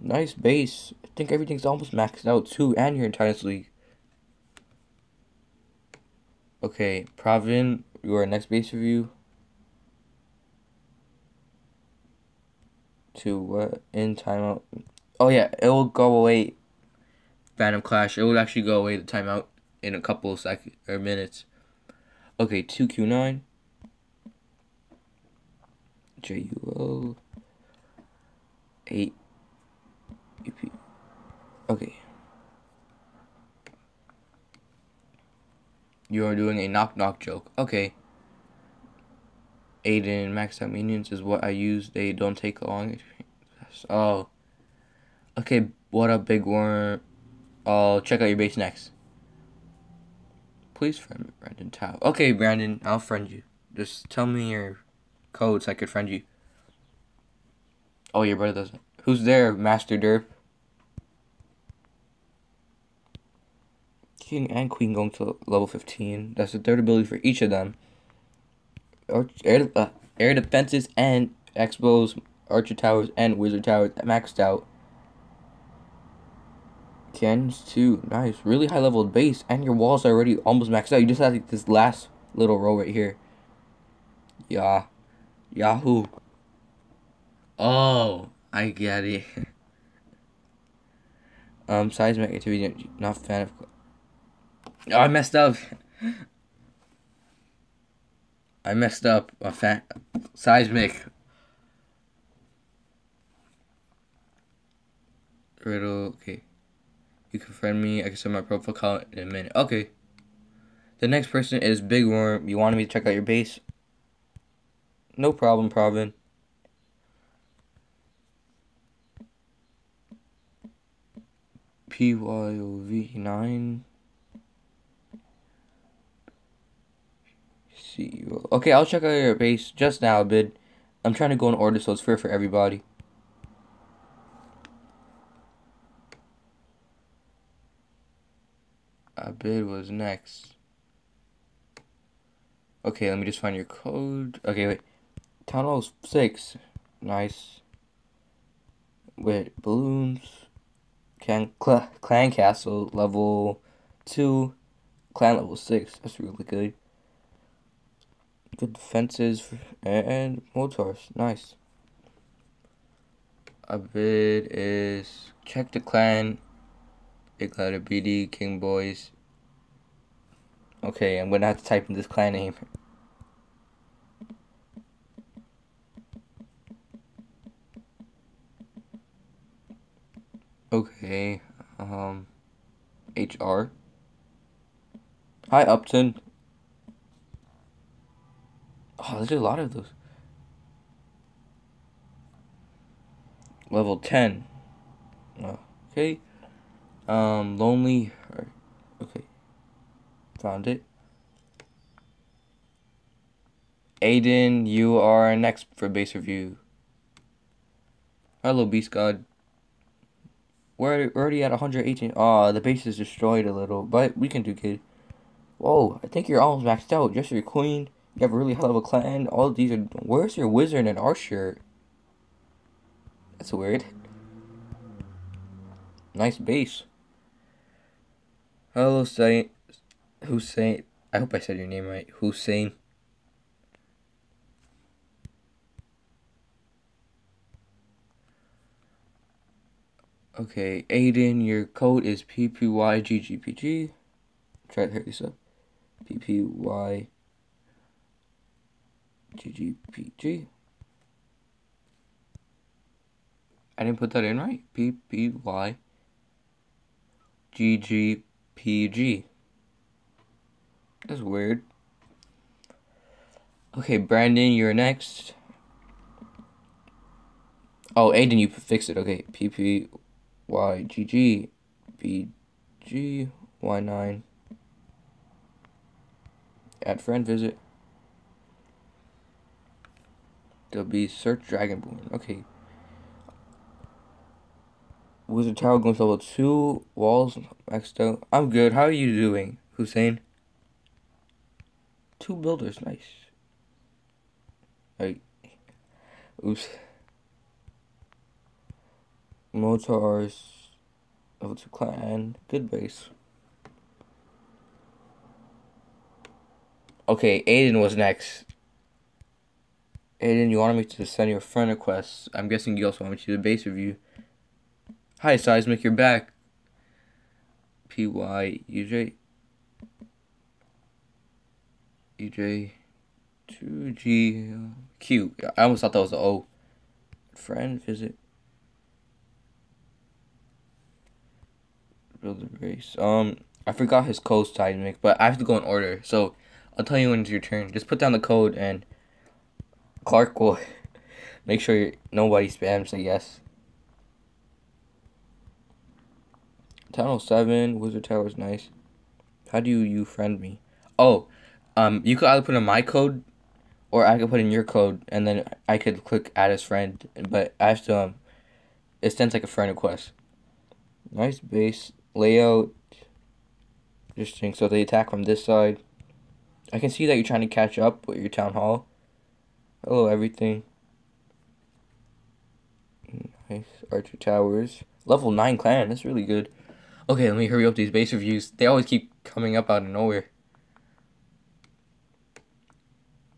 Nice base. I think everything's almost maxed out too, and you're in Titan League. Okay, Pravin, your next base review. to what in timeout. Oh yeah, it will go away. Phantom Clash. It will actually go away the timeout in a couple of seconds or minutes. Okay, two Q nine. J U O. Eight. U P. Okay. You are doing a knock knock joke. Okay. Aiden maxed out minions is what I use. They don't take long. Oh. Okay, what up, big worm? I'll check out your base next. Please friend me, Brandon Tao. Okay, Brandon, I'll friend you. Just tell me your code so I could friend you. Oh, your brother doesn't. Who's there, Master Derp? King and Queen going to level 15. That's the third ability for each of them. Air, uh, air defenses and X-Bows, archer towers, and wizard towers maxed out. Cannons too. Nice. Really high level base. And your walls are already almost maxed out. You just have like, this last little row right here. Yeah. Yahoo. Oh, I get it. um, seismic activity. Not fan of. Oh, I messed up. I messed up. A fan. Seismic. Riddle. Okay. You can friend me. I can send my profile call in a minute. Okay. The next person is Big Worm. You wanted me to check out your base? No problem, Provin. PYOV 9. See you. Okay, I'll check out your base just now, bid. I'm trying to go in order so it's fair for everybody. Abid was next. Okay, let me just find your code. Okay, wait. Town Hall 6. Nice. With balloons. Clan, cl clan Castle level 2. Clan level 6. That's really good. Good defenses and mortars. Nice. Abid is check the clan Big letter BD, King Boys. Okay, I'm gonna have to type in this clan name. Okay, um, HR. Hi, Upton. Oh, there's a lot of those. Level 10. Okay. Um, lonely. Okay. Found it. Aiden, you are next for base review. Hello, Beast God. We're already at 118. Aw, oh, the base is destroyed a little, but we can do good. Whoa, I think you're almost maxed out. Just your queen. You have a really hell of a clan. All these are. Where's your wizard and archer? That's weird. Nice base. Hello, Saint. Hussein. I hope I said your name right. Hussein. Okay, Aiden, your code is PPYGGPG. Try to hit this up. PPYGGPG. I didn't put that in right. PPYGGPG. That's weird. Okay, Brandon, you're next. Oh, Aiden, you fixed it. Okay, PP Y G G B G Y nine. Add friend visit. There'll be search Dragonborn. Okay. Wizard Tower going to level two. Walls maxed out. I'm good. How are you doing, Hussein? Two builders, nice. Like, oops. Mortars, level 2 clan, good base. Okay, Aiden was next. Aiden, you wanted me to send you a friend request. I'm guessing you also want me to do the base review. Hi, Seismic, you're back. P Y U J U J two G Q. I almost thought that was an O. Friend visit. build a base. Um, I forgot his code seismic, but I have to go in order. So I'll tell you when it's your turn. Just put down the code and Clark will make sure nobody spams a yes. Town Hall 7, Wizard Tower is nice. How do you, you friend me? Oh, um, you could either put in my code or I could put in your code and then I could click add as friend. But I have to um, it sends like a friend request. Nice base layout. Interesting. So they attack from this side. I can see that you're trying to catch up with your town hall. Hello, everything. Nice. Archer Towers. Level 9 clan. That's really good. Okay, let me hurry up these base reviews. They always keep coming up out of nowhere.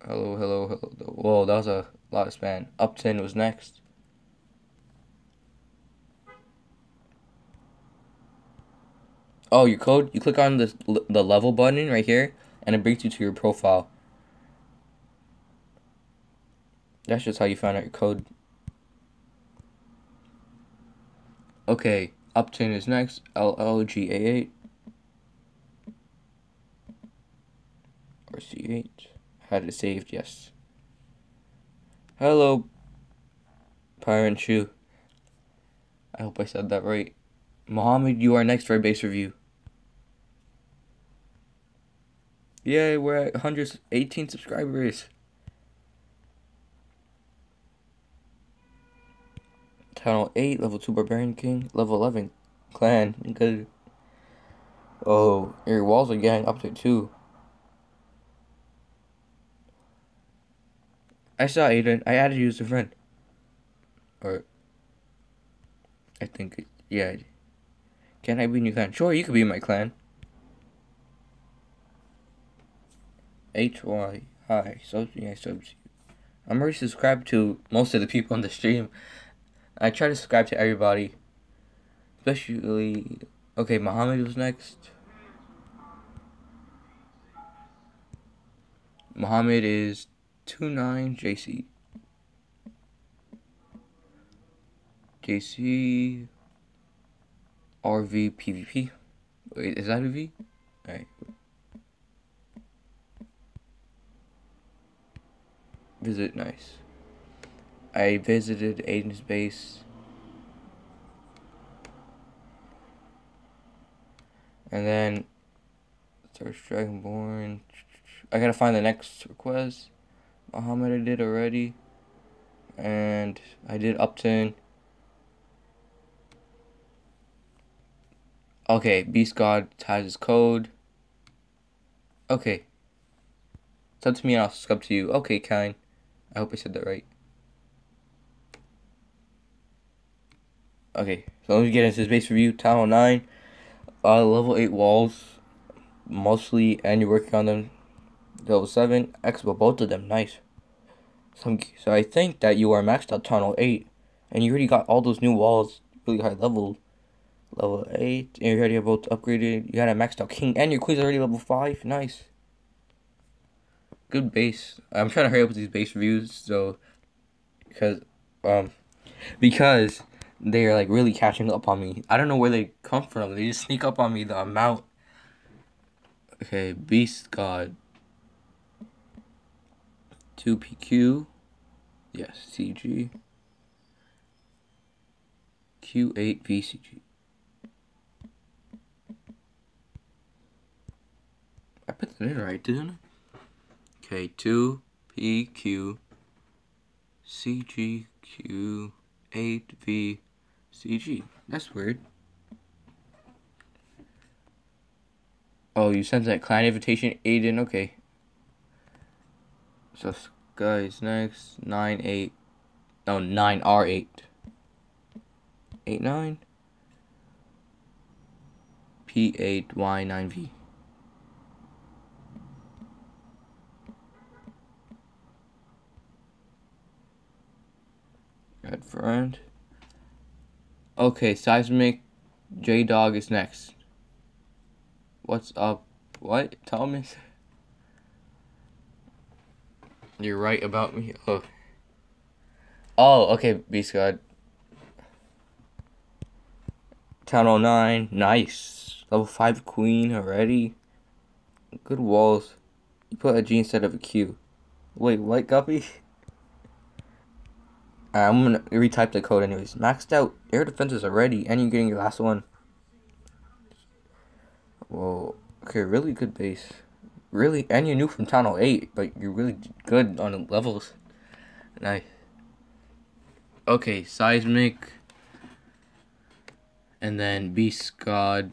Hello, hello, hello. Whoa, that was a lot of span. Upton was next. Oh, your code? You click on this the level button right here, and it brings you to your profile. That's just how you find out your code. Okay, Upton is next. LLGA8. Or C8. Had it saved, yes. Hello, Pirate Shoe. I hope I said that right. Mohammed, you are next for a base review. Yay, we're at 118 subscribers. Town 8, level 2 Barbarian King, level 11 Clan, good. Oh, your walls are getting up to 2. I saw Aiden. I added you as a friend. Or, I think, yeah. Can I be in your clan? Sure, you could be in my clan. H Y hi so yeah subs. I'm already subscribed to most of the people on the stream. I try to subscribe to everybody, especially okay. Muhammad was next. Muhammad is two nine JC. JC RV PvP. Wait, is that a V? Alright. Visit nice. I visited Aiden's base. And then Search Dragonborn. I gotta find the next request. Muhammad I did already. And I did Upton. Okay, Beast God has his code. Okay. Up to me and I'll subscribe to you. Okay, kind. I hope I said that right. Okay, so let me get into this base review. Town 9, uh, level 8 walls, mostly, and you're working on them. Level 7, X-Bow, both of them, nice. Some, so I think that you are maxed out Town Hall 8, and you already got all those new walls really high level. Level 8, and you already have both upgraded. You got a maxed out King, and your Queen's already level 5, nice good base. I'm trying to hurry up with these base reviews, so because um because they're like really catching up on me. I don't know where they come from. They just sneak up on me the amount. Okay, Beast God. 2PQ. Yes, CG. Q8 VCG. I put that in right, didn't I? Okay, 2 PQ CGQ 8V CG. That's weird. Oh, you sent that client invitation, Aiden. Okay. So, guys, next. 9, 8. No, 9 R8. 8, 9. P8, Y9, V. Red friend. Okay, Seismic J Dog is next. What's up? What? Tell me. You're right about me. Oh. Oh, okay, Beast God. Town 09. Nice. Level 5 Queen already. Good walls. You put a G instead of a Q. Wait, what, Guppy? I'm gonna retype the code anyways. Maxed out air defenses already, and you're getting your last one. Whoa. Okay, really good base. really, and you're new from Town 08, but you're really good on levels. Nice. Okay, Seismic. And then Beast God.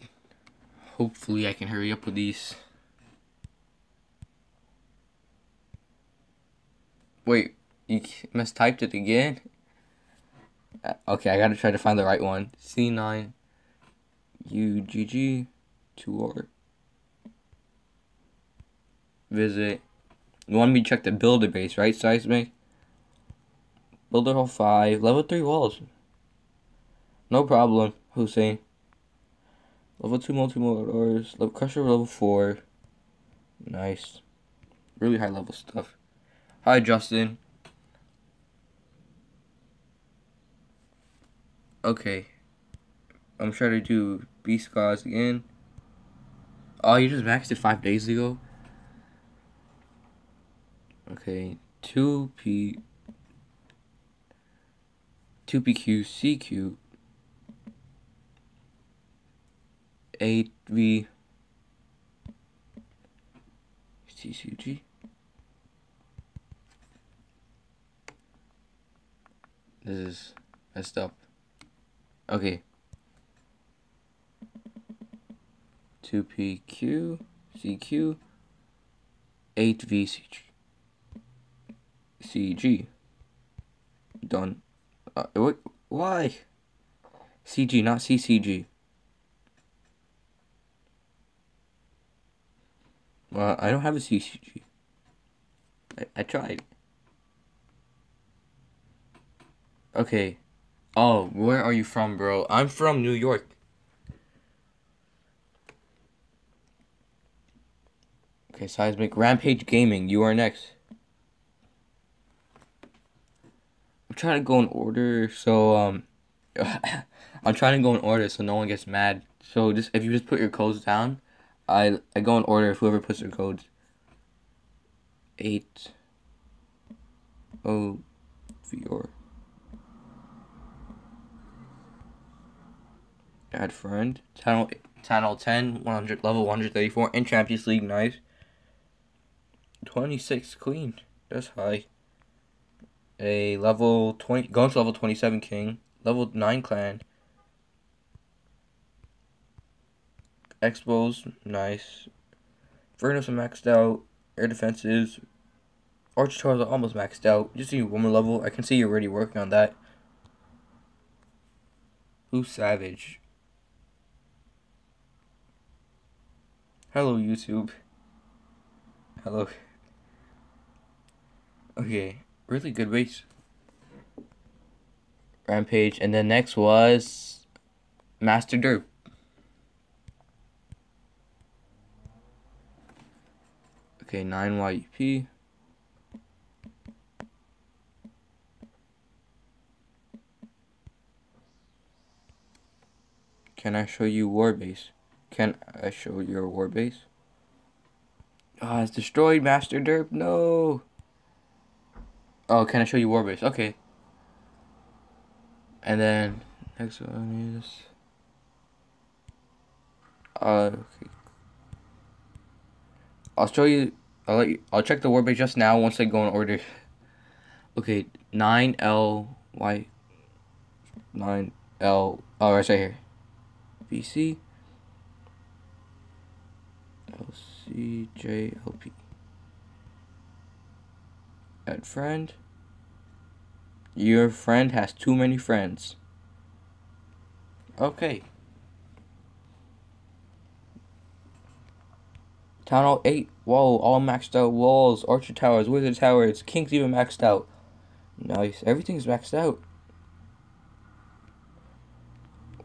Hopefully I can hurry up with these. Wait, you mistyped it again? Okay, I gotta try to find the right one. C9 UGG 2R. Visit. You want me to check the builder base, right, Seismic? Builder hall 5. Level 3 walls. No problem, Hussein. Level 2 multi-mortars. Level crusher level 4. Nice. Really high level stuff. Hi, Justin. Okay. I'm trying to do Beast Gods again. Oh, you just maxed it five days ago? Okay. 2P... 2PQ, CQ... 8V... CCG... This is messed up. Okay. 2PQ, CQ, 8VCG. CG. Done. Uh, what? Why? CG, not CCG. Well, I don't have a CCG. I, I tried. Okay. Oh, where are you from, bro? I'm from New York. Okay, Seismic. Rampage Gaming, you are next. I'm trying to go in order, so, um... I'm trying to go in order so no one gets mad. So, just if you just put your codes down, I I go in order if whoever puts their codes. 8... Oh... Add friend. Channel channel 10, 100 level 134 in Champions League, nice. 26 clean. That's high. A level 20 going to level 27 king. Level 9 clan. X-Bows, nice. Furnace maxed out. Air defenses. Archer towers are almost maxed out. Just need one more level. I can see you're already working on that. Who's Savage? Hello, YouTube. Hello. Okay, really good base. Rampage, and then next was Master Derp. Okay, 9 YEP. Can I show you Warbase? Can I show your Warbase? Ah, oh, it's destroyed, Master Derp. No. Oh, can I show you war base? Okay. And then next one is uh okay. I'll show you I'll let you I'll check the war base just now once I go in order. Okay, nine L Y nine L oh right here. BC L C J L P Add friend. Your friend has too many friends. Okay. Town Hall 8. Whoa, all maxed out walls, Archer Towers, Wizard Towers, King's even maxed out. Nice. Everything's maxed out.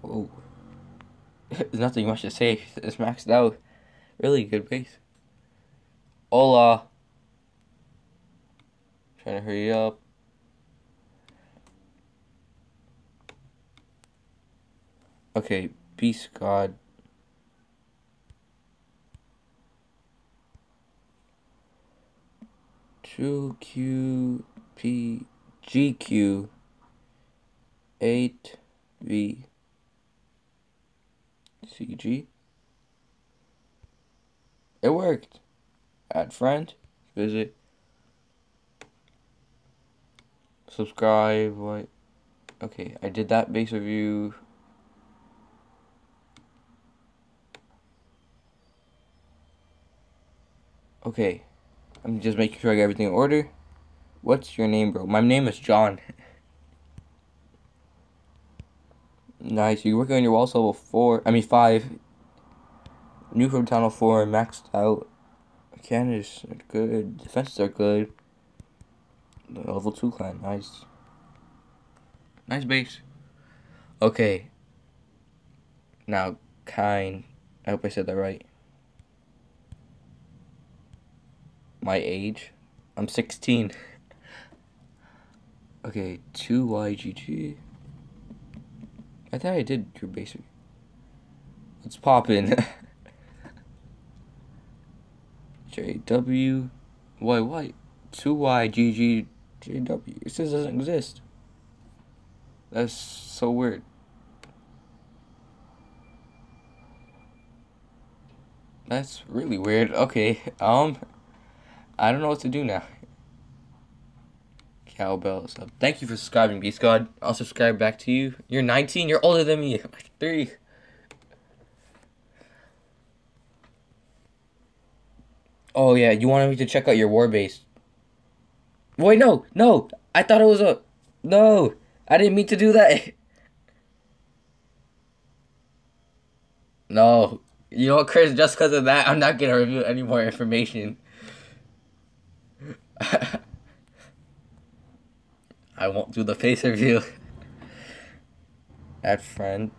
Whoa. There's nothing much to say. It's maxed out. Really good base. Hola. Trying to hurry up. Okay, Beast God. Two Q P G Q eight V C G. It worked. Add friend. Visit. Subscribe. What? Okay, I did that base review. Okay. I'm just making sure I got everything in order. What's your name, bro? My name is John. nice. You're working on your walls level 4. I mean 5. New from Tunnel 4. Maxed out. Are good. Defenses are good. Level 2 clan. Nice. Nice base. Okay. Now, kind. I hope I said that right. My age? I'm 16. Okay, 2YGG. I thought I did your basic. Let's pop in. JW. Why, why? 2YGG JW. It says doesn't exist. That's so weird. That's really weird. Okay, um, I don't know what to do now. Cowbell sub. Thank you for subscribing, Beast God. I'll subscribe back to you. You're 19. You're older than me. Like three. Oh yeah, you wanted me to check out your war base. Wait, no, no. I thought it was a. No, I didn't mean to do that. No, you know what, Chris? Just because of that, I'm not gonna review any more information. I won't do the face review. Add friend,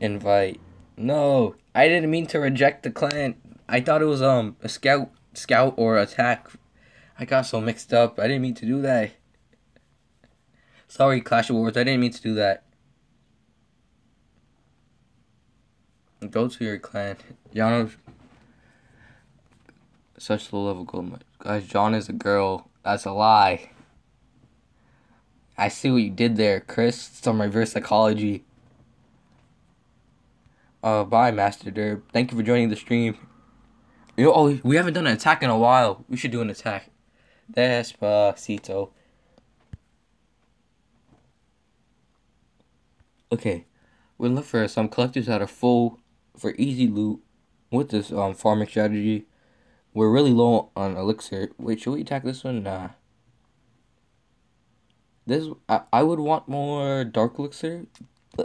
invite. No, I didn't mean to reject the clan. I thought it was um a scout, scout or attack. I got so mixed up. I didn't mean to do that. Sorry, Clash of Wars. I didn't mean to do that. Go to your clan. Yano. Such low level gold. Guys, John is a girl. That's a lie. I see what you did there, Chris. Some reverse psychology. Uh, bye, Master Derb. Thank you for joining the stream. Yo, oh, we haven't done an attack in a while. We should do an attack. Despacito. Okay, we're looking for some collectors that are full for easy loot with this um farming strategy. We're really low on elixir. Wait, should we attack this one? Nah. This I, I would want more dark elixir.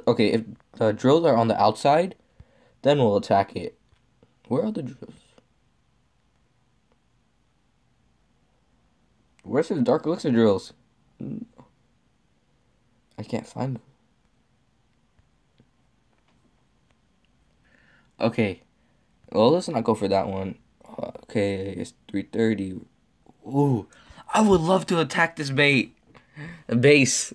Okay, if the drills are on the outside, then we'll attack it. Where are the drills? Where's the dark elixir drills? I can't find them. Okay. Well, let's not go for that one. Okay, it's 3.30. Ooh, I would love to attack this bait base.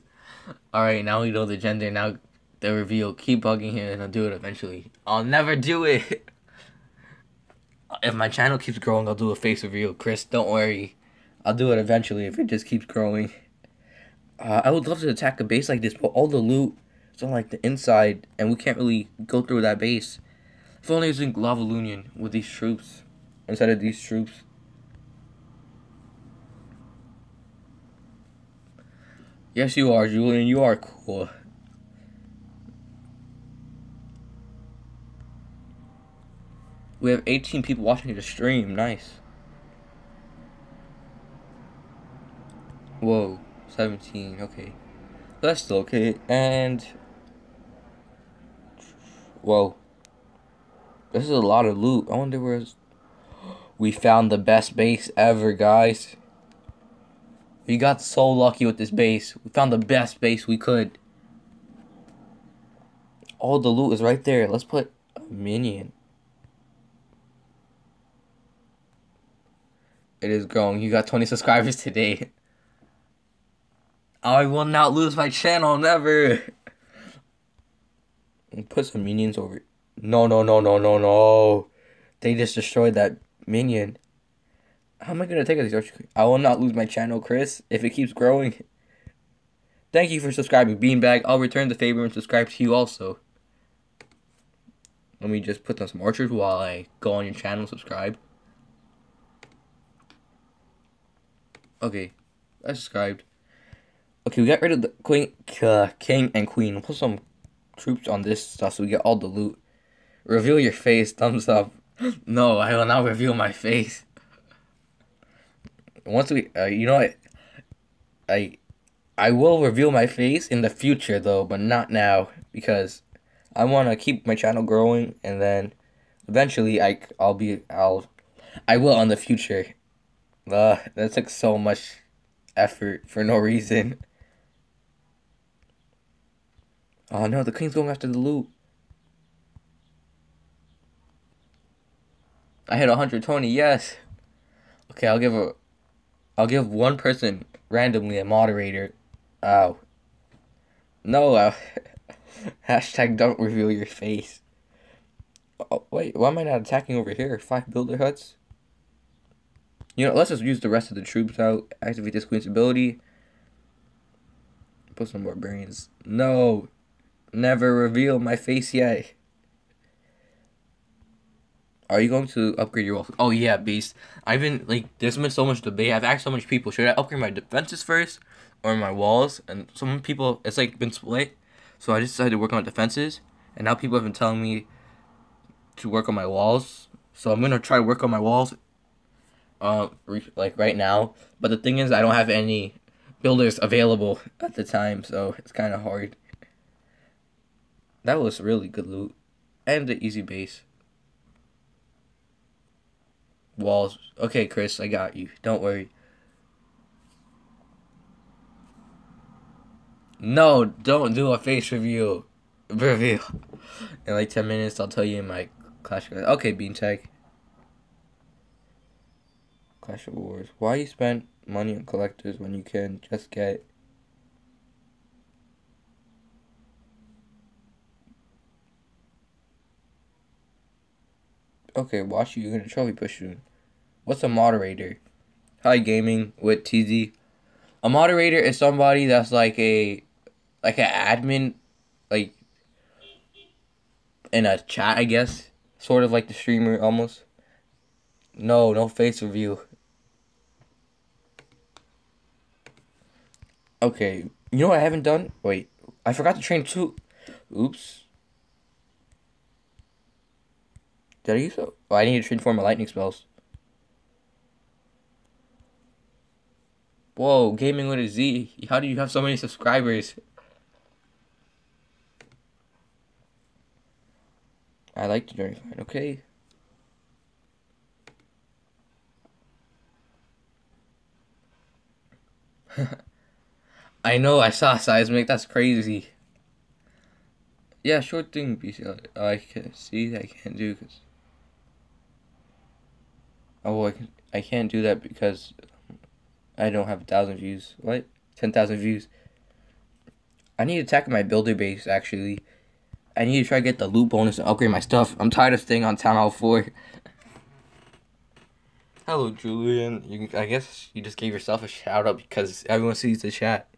Alright, now we know the gender. Now the reveal. Keep bugging him and I'll do it eventually. I'll never do it. If my channel keeps growing, I'll do a face reveal. Chris, don't worry. I'll do it eventually if it just keeps growing. Uh, I would love to attack a base like this, but all the loot is on like the inside, and we can't really go through that base. If only using LavaLoonion with these troops instead of these troops. Yes, you are, Julian. You are cool. We have 18 people watching the stream. Nice. Whoa. 17. Okay. That's still okay. And... Whoa. This is a lot of loot. I wonder where's... We found the best base ever, guys. We got so lucky with this base. We found the best base we could. All the loot is right there. Let's put a minion. It is growing. You got 20 subscribers today. I will not lose my channel, never. Put some minions over. No, no, no, no, no, no. They just destroyed that minion. How am I gonna take these I will not lose my channel, Chris, if it keeps growing. Thank you for subscribing, Beanbag. I'll return the favor and subscribe to you also. Let me just put down some archers while I go on your channel and subscribe. Okay, I subscribed. Okay, we got rid of the queen, uh, king, and queen. We'll put some troops on this stuff so we get all the loot. Reveal your face, thumbs up. No, I will not reveal my face. Once we, uh, you know what, I, I will reveal my face in the future though, but not now because I want to keep my channel growing and then eventually I I'll be I'll I will in the future. Uh, that took so much effort for no reason. Oh no, the queen's going after the loot. I hit 120, yes. Okay, I'll give a I'll give one person randomly a moderator. Oh. No, uh, hashtag don't reveal your face. Oh, wait, why am I not attacking over here? Five builder huts? You know, let's just use the rest of the troops out. Activate this queen's ability. Put some barbarians. No. Never reveal my face yet. Are you going to upgrade your walls? Oh yeah, beast. I've been like there's been so much debate. I've asked so much people, should I upgrade my defenses first or my walls? And some people it's like been split. So I just decided to work on defenses. And now people have been telling me to work on my walls. So I'm gonna try work on my walls uh like right now. But the thing is I don't have any builders available at the time, so it's kinda hard. That was really good loot. And the easy base. Walls. Okay, Chris, I got you. Don't worry. No, don't do a face review. Review. In like 10 minutes, I'll tell you in my Clash Okay, Beanbag. Clash of Wars. Why you spend money on collectors when you can just get Okay, watch you. You're gonna trophy push soon. What's a moderator? Hi, gaming with TZ. A moderator is somebody that's like a like an admin, like in a chat, I guess. Sort of like the streamer, almost. No, no face review. Okay, you know what I haven't done? Wait, I forgot to train two. Oops. Did I use so? Oh, I need to transform my lightning spells. Whoa, gaming with a Z. How do you have so many subscribers? I like to join fine, okay? I know, I saw seismic, that's crazy. Yeah, short thing, PC. I can see I can't do because Oh, I, can, I can't do that because I don't have a thousand views. What? 10,000 views. I need to attack my builder base, actually. I need to try to get the loot bonus and upgrade my stuff. I'm tired of staying on Town Hall 4. Hello, Julian. You, I guess you just gave yourself a shout out because everyone sees the chat.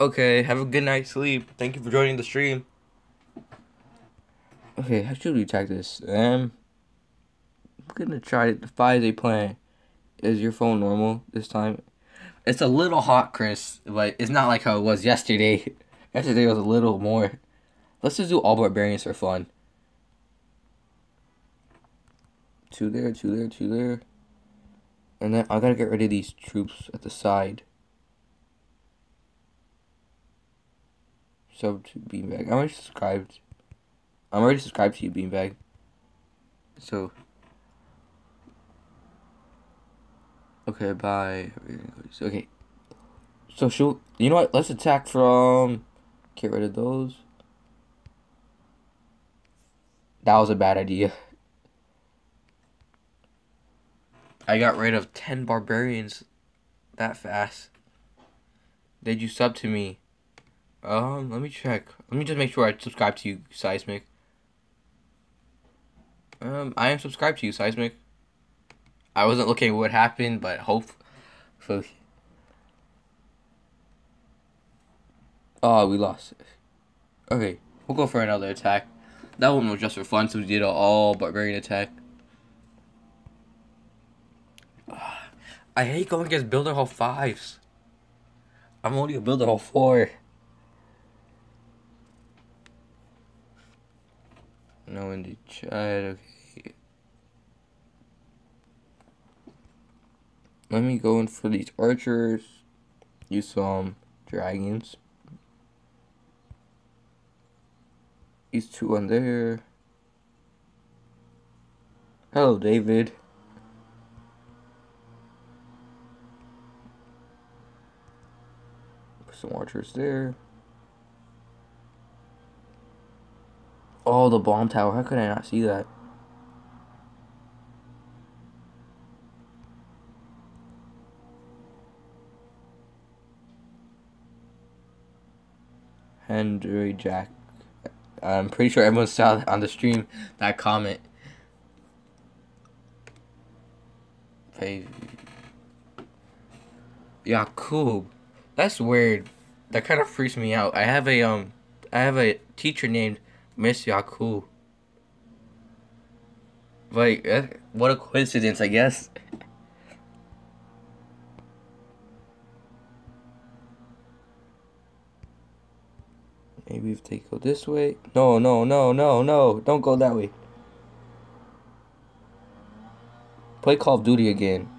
Okay, have a good night's sleep. Thank you for joining the stream. Okay, how should we attack this? Um, gonna try to five day plan. Is your phone normal this time? It's a little hot, Chris, but it's not like how it was yesterday. yesterday was a little more. Let's just do all barbarians for fun. Two there, two there, two there. And then I gotta get rid of these troops at the side. Sub to Beanbag. I'm already subscribed. I'm already subscribed to you, Beanbag. So Okay, bye. Okay. So shoot. You know what? Let's attack from. Get rid of those. That was a bad idea. I got rid of 10 barbarians that fast. Did you sub to me? Um, let me check. Let me just make sure I subscribe to you, Seismic. Um, I am subscribed to you, Seismic. I wasn't looking at what happened, but hopefully. Oh, we lost. Okay, we'll go for another attack. That one was just for fun, so we did an all barbarian attack. I hate going against Builder Hall 5s. I'm only a Builder Hall 4. No in the chat, okay. Let me go in for these archers. Use some dragons. These two on there. Hello, David. Put some archers there. Oh, the bomb tower. How could I not see that? Henry Jack. I'm pretty sure everyone saw on the stream that comment. Cool. That's weird. That kind of freaks me out. I have a um, I have a teacher named Miss Yakub. Like, uh, what a coincidence, I guess. Maybe if they go this way. No, no, no, no, no. Don't go that way. Play Call of Duty again.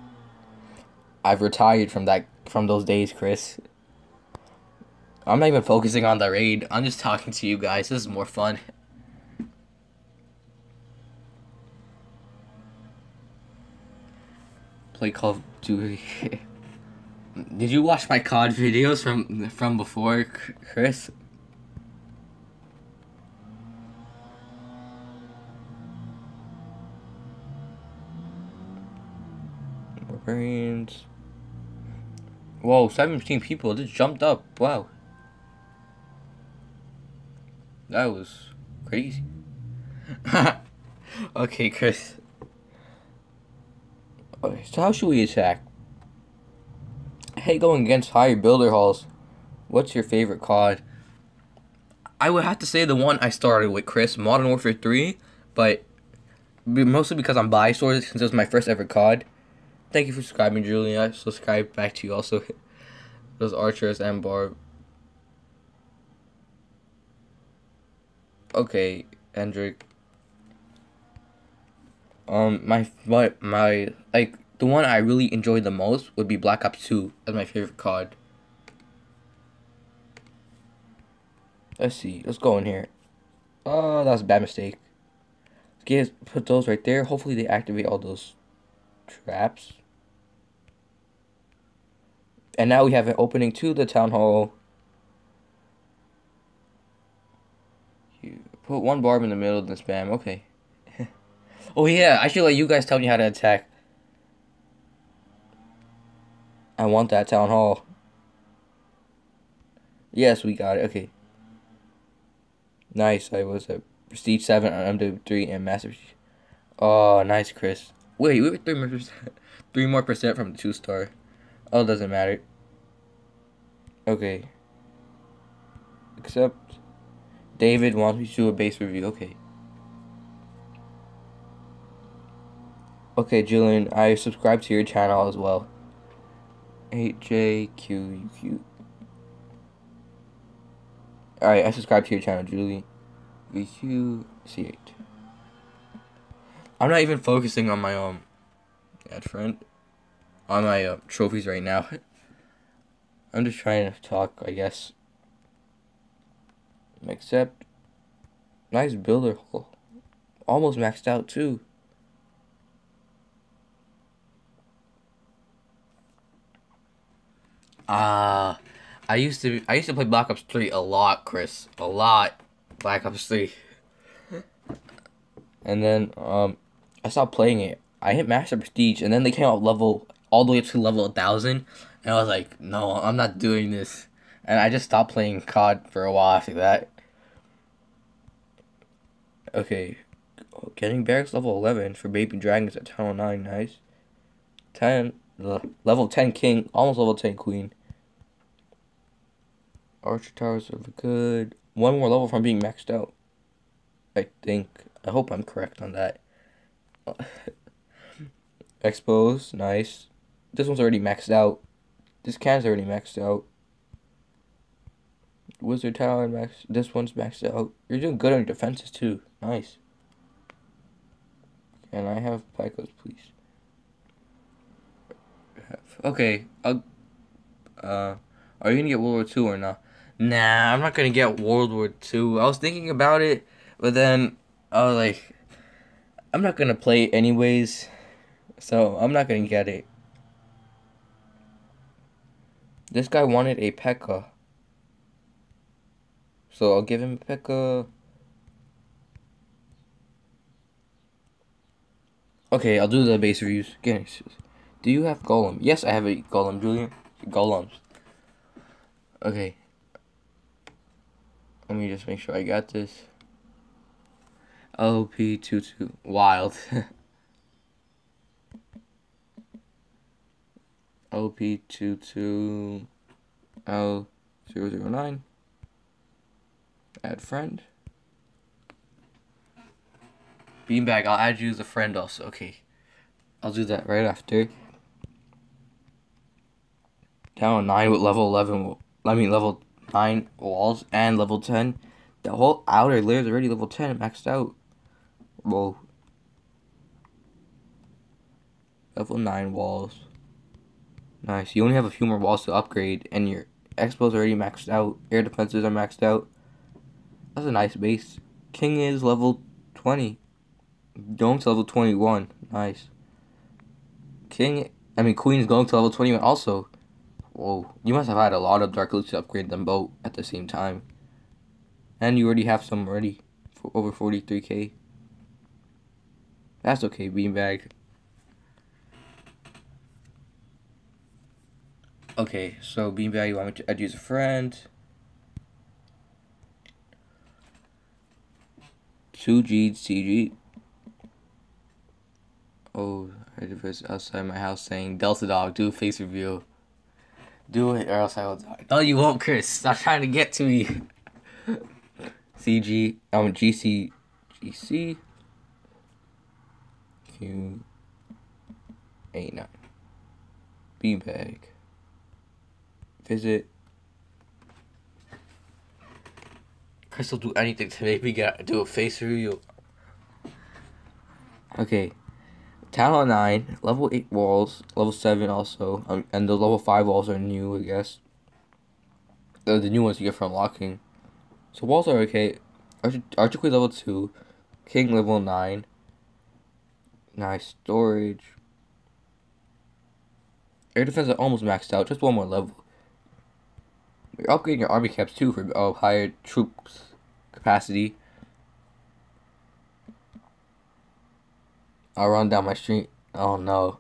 I've retired from that from those days, Chris. I'm not even focusing on the raid. I'm just talking to you guys. This is more fun. Play Call of Duty. Did you watch my COD videos from from before, Chris? Barbarians. Whoa, 17 people just jumped up. Wow. That was crazy. okay, Chris. Okay, so how should we attack? Hey, going against higher builder halls. What's your favorite COD? I would have to say the one I started with, Chris, Modern Warfare 3, but mostly because I'm biased towards it since it was my first ever COD. Thank you for subscribing, Julian. I subscribe back to you also. Those archers and barb. Okay, Hendrik. Um, my my my like the one I really enjoy the most would be Black Ops Two as my favorite COD. Let's see. Let's go in here. Oh, that was a bad mistake. Let's get put those right there. Hopefully they activate all those traps. And now we have an opening to the town hall. You put one barb in the middle of the spam. Okay. oh yeah, I should let you guys tell me how to attack. I want that town hall. Yes, we got it. Okay. Nice. I was a prestige seven on MW three and massive. Oh, nice, Chris. Wait, we were three more percent, three more percent from the two star. Oh, doesn't matter. Okay. Except David wants me to do a base review. Okay. Okay, Julian, I subscribe to your channel as well. 8JQQ. Alright, I subscribe to your channel, Julie. VQC8. I'm not even focusing on my um ad friend on my uh, trophies right now. I'm just trying to talk, I guess. Except, nice builder hall. Almost maxed out too. Ah, uh, I used to I used to play Black Ops 3 a lot, Chris. A lot. Black Ops 3. and then um I stopped playing it. I hit Master Prestige, and then they came out level all the way up to level 1000. And I was like, no, I'm not doing this. And I just stopped playing COD for a while after that. Okay. Getting barracks level 11 for baby dragons at Town 9, nice. 10, level 10 king, almost level 10 queen. Archer towers are good. One more level from being maxed out. I think. I hope I'm correct on that. X-Bows, nice. This one's already maxed out. This can's already maxed out. Wizard Tower max. This one's maxed out. You're doing good on your defenses too. Nice. And I have Picos, please? Okay, I'll. Uh, are you gonna get World War Two or not? Nah, I'm not gonna get World War Two. I was thinking about it, but then I was like, I'm not gonna play it anyways, so I'm not gonna get it. This guy wanted a P.E.K.K.A. So I'll give him a P.E.K.K.A. Okay, I'll do the base reviews. Do you have Golem? Yes, I have a Golem, Julian. Golems. Okay. Let me just make sure I got this. OP22. Wild. OP22 L009. Add friend. Beanbag, I'll add you as a friend also. Okay. I'll do that right after. Down 9 with level 11. I mean, level 9 walls and level 10. The whole outer layer is already level 10 maxed out. Whoa. Level 9 walls. Nice. You only have a few more walls to upgrade, and your X-Bows already maxed out. Air defenses are maxed out. That's a nice base. King is level 20. Dome's level 21. Nice. King, I mean, Queen is going to level 21 also. Whoa. You must have had a lot of Dark Loots to upgrade them both at the same time. And you already have some ready for over 43k. That's okay, beanbag. Okay, so beanbag, you want me to add you as a friend? 2G CG. Oh, I was outside my house saying Delta Dog, do a face reveal. Do it or else I will die. No, you won't, Chris. Stop trying to get to me. CG, um, GC, GC. Q eight nine. Beanbag. Visit. Chris will do anything to make me get do a face review. Okay. Town Hall 9, level 8 walls, level 7 also, um, and the level 5 walls are new, I guess. The, the new ones you get from unlocking. So walls are okay. Queen level 2, King level 9, Nice storage. Air defense are almost maxed out, just one more level. You're upgrading your army caps too for oh, higher troops capacity. I'll run down my street. Oh no.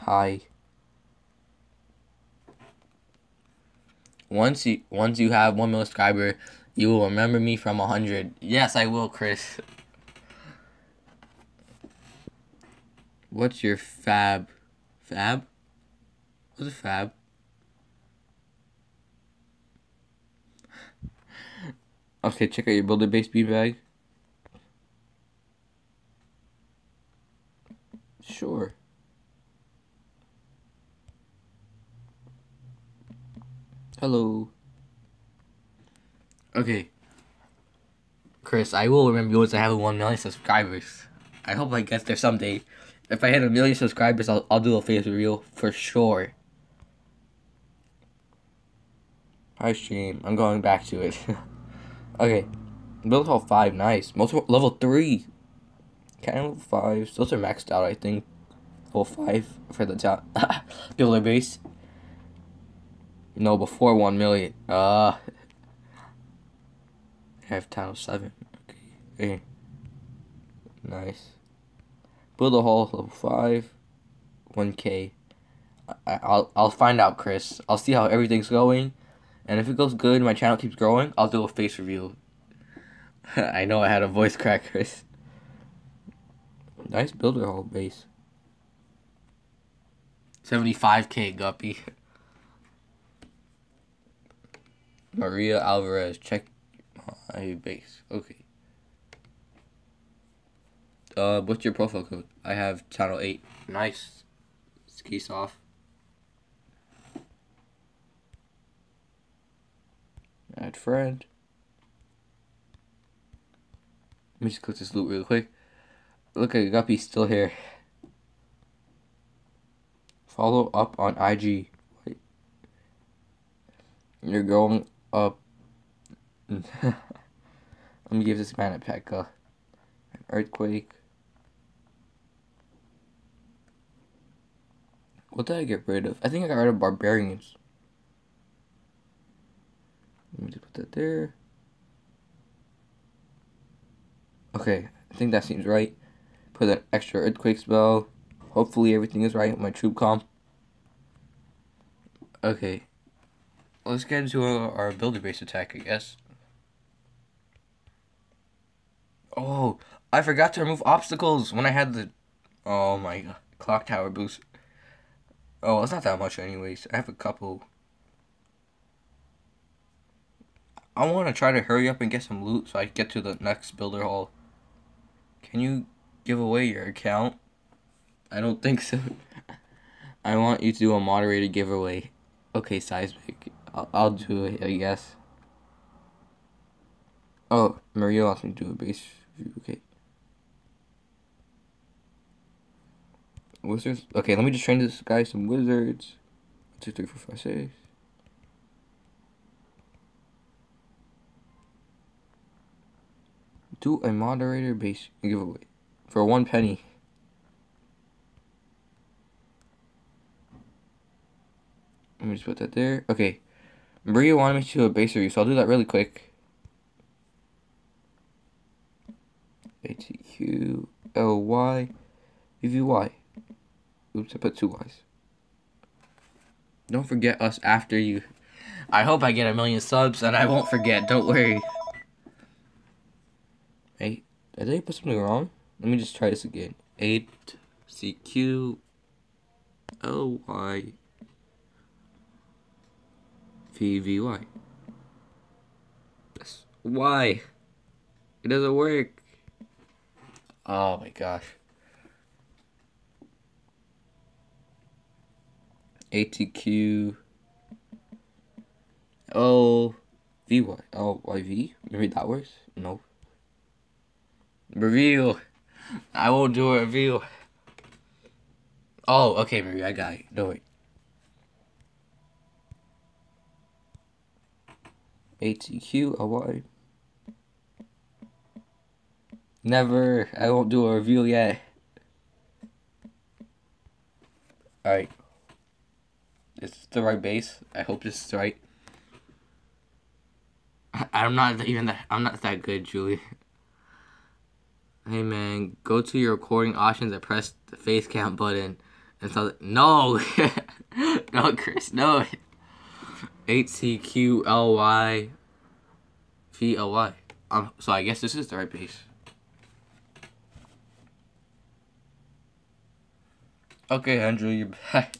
Hi. Once you once you have one million subscriber, you will remember me from a hundred. Yes, I will, Chris. What's your fab? Fab? What's a fab? Okay, check out your builder base B bag. Sure. Hello. Okay. Chris, I will remember once I have 1 million subscribers. I hope I get there someday. If I hit a million subscribers, I'll, I'll do a face reveal for sure. Hi stream. I'm going back to it. okay. Build hall 5, nice. Multiple level 3. Cannon level 5. Those are maxed out, I think. Level 5 for the top builder base. No, before 1 million. Uh have town 7. Okay. okay. Nice. Builder Hall level 5. 1k. I, I'll, I'll find out, Chris. I'll see how everything's going. And if it goes good my channel keeps growing, I'll do a face reveal. I know I had a voice crack, Chris. Nice builder hall base. 75k, Guppy. Maria Alvarez, check my base. Okay. Uh, what's your profile code? I have channel 8. Nice. Ski off. Add friend. Let me just click this loop real quick. Look at Guppy still here. Follow up on IG. Wait. You're going up. Let me give this man a Pekka. Uh, an earthquake. What did I get rid of? I think I got rid of barbarians. Let me just put that there. Okay, I think that seems right. Put an extra earthquake spell. Hopefully everything is right with my troop comp. Okay. Let's get into our, builder base attack, I guess. Oh, I forgot to remove obstacles when I had the... Oh my god. Clock tower boost. Oh, it's not that much anyways. I have a couple. I want to try to hurry up and get some loot so I get to the next builder hall. Can you give away your account? I don't think so. I want you to do a moderated giveaway. Okay, seismic. I'll, I'll do it, I guess. Oh, Maria wants me to do a base review. Okay. Wizards. Okay, let me just train this guy some wizards. Two, three, four, five, six. Do a moderator base giveaway for one penny. Let me just put that there. Okay. Maria wanted me to do a base review, so I'll do that really quick. A T Q L Y V V Y. Oops, I put two Y's. Don't forget us after you. I hope I get a million subs and I won't forget, don't worry. Did I put something wrong? Let me just try this again. 8 C Q L Y V V Y. Why? It doesn't work. Oh my gosh. ATQ O V Y O Y V. Maybe that works? No. Review. I won't do a review. Oh, okay, maybe I got it. Don't worry. ATQ O Y. Never. I won't do a review yet. Alright. Is this the right base? I hope this is right. I'm not even that. I'm not that good, Julie. Hey man, go to your recording options and press the face cam button. And so, no, no, Chris, no. H C Q L Y V L Y. Um, so I guess this is the right base. Okay, Andrew, you're back.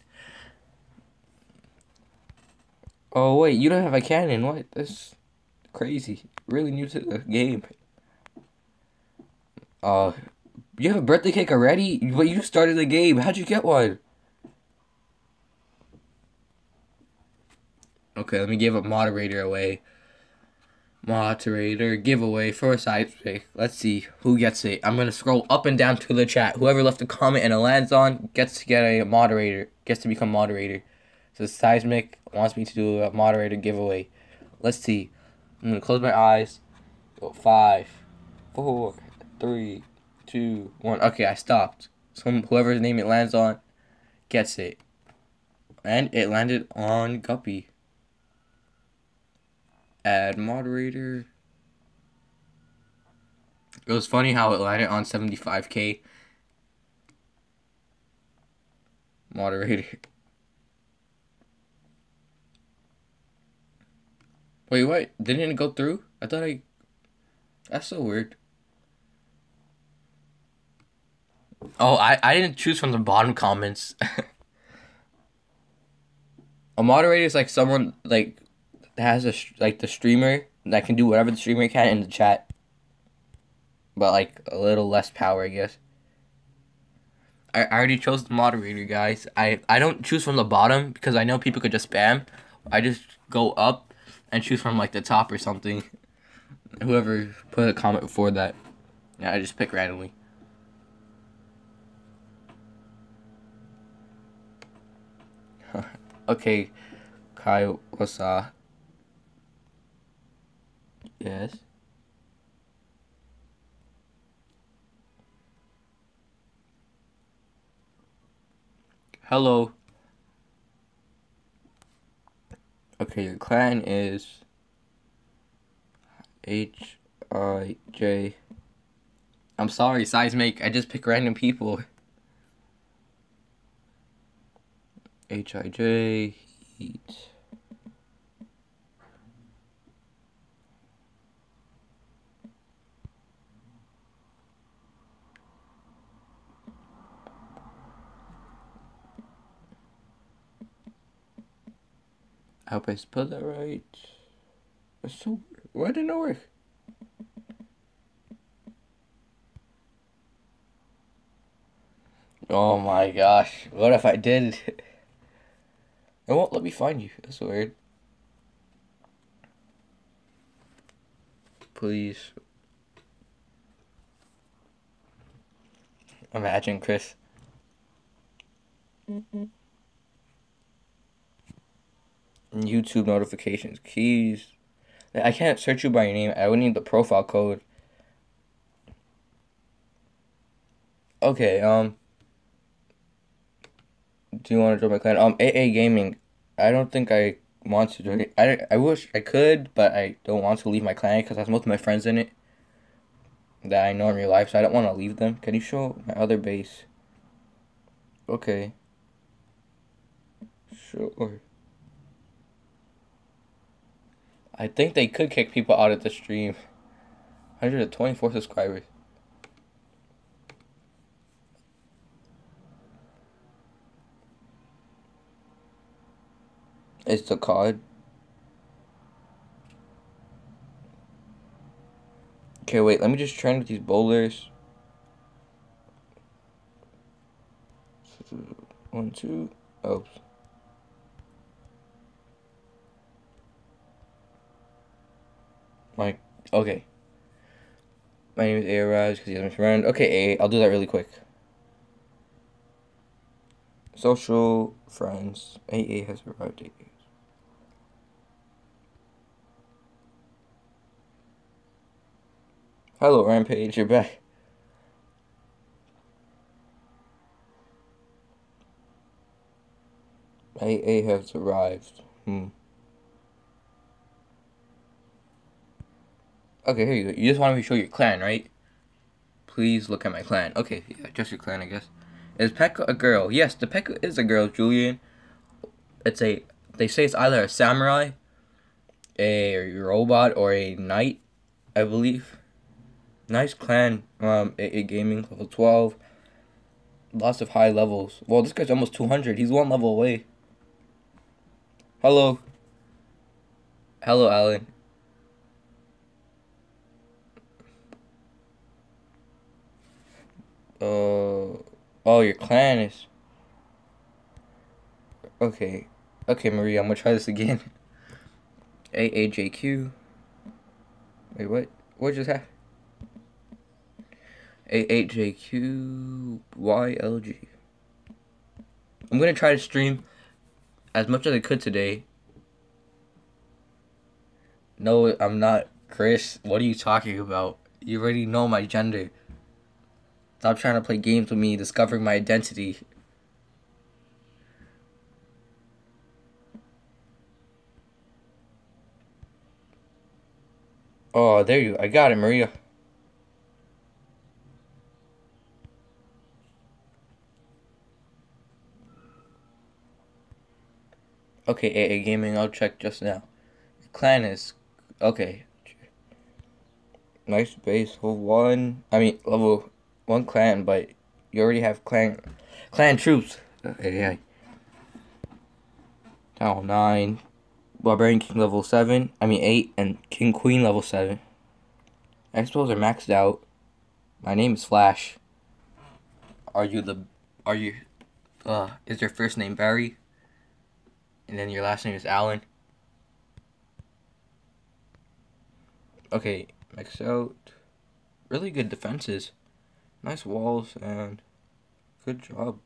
Oh wait, you don't have a cannon. What? That's crazy. Really new to the game. Uh, you have a birthday cake already? But you started the game. How'd you get one? Okay, let me give a moderator away. Moderator giveaway for a side pick. Let's see who gets it. I'm gonna scroll up and down to the chat. Whoever left a comment and it lands on gets to get a moderator. Gets to become moderator. So Seismic wants me to do a moderator giveaway. Let's see. I'm gonna close my eyes. Go five, four, three, two, one. Okay, I stopped. Some whoever's name it lands on gets it. And it landed on Guppy. Add moderator. It was funny how it landed on 75k. Moderator. Wait, what? Didn't it go through? I thought I. That's so weird. Oh, I, I didn't choose from the bottom comments. a moderator is like someone like has a like the streamer that can do whatever the streamer can in the chat. but like a little less power, I guess. I, I already chose the moderator, guys. I, I don't choose from the bottom because I know people could just spam. I just go up and choose from like the top or something. Whoever put a comment before that. Yeah, I just pick randomly. Okay, Kai, what's uh? Yes. Hello. Okay, your clan is H I J. I'm sorry, Seismic. I just pick random people. H I J Heat. I hope I spelled that right. It's so why didn't it work? Oh my gosh. What if I did? It won't let me find you. That's weird. Please. Imagine, Chris. Mm -hmm. YouTube notifications, keys. I can't search you by your name. I would need the profile code. Okay, um. Do you want to join my clan? Um, AA Gaming. I don't think I want to join it. I, I wish I could, but I don't want to leave my clan because I have most of my friends in it that I know in real life, so I don't want to leave them. Can you show my other base? Okay. Sure. I think they could kick people out of the stream. 124 subscribers. It's the card. Okay, wait, let me just train with these bowlers. One, two, oh. oops. My okay. My name is Airaj because he's my friend. Okay, A. I'll do that really quick. Social friends. AA has arrived. AA. Hello, Rampage. You're back. AA has arrived. Hmm. Okay, here you go. You just want me to show your clan, right? Please look at my clan. Okay, yeah, just your clan, I guess. Is Pekka a girl? Yes, the Pekka is a girl, Julian. It's a, they say it's either a samurai, a robot, or a knight, I believe. Nice clan, um, a, a gaming, level 12. Lots of high levels. Well, this guy's almost 200. He's one level away. Hello. Hello, Alan. Uh, oh, your clan is. Okay. Okay, Maria, I'm gonna try this again. AAJQ. Wait, what? What just happened? A8JQYLG. I'm gonna try to stream as much as I could today. No, I'm not Chris. What are you talking about? You already know my gender. Stop trying to play games with me, discovering my identity. Oh, there you I got it, Maria. Okay, AA Gaming, I'll check just now. Clan is... Okay. Nice base, level 1. I mean, level one clan, but you already have clan clan troops. AI. Town nine. Barbarian King level seven. I mean eight and King Queen level seven. X-Bows are maxed out. My name is Flash. Are you the are you uh is your first name Barry? And then your last name is Allen? Okay, max out. Really good defenses. Nice walls and good job.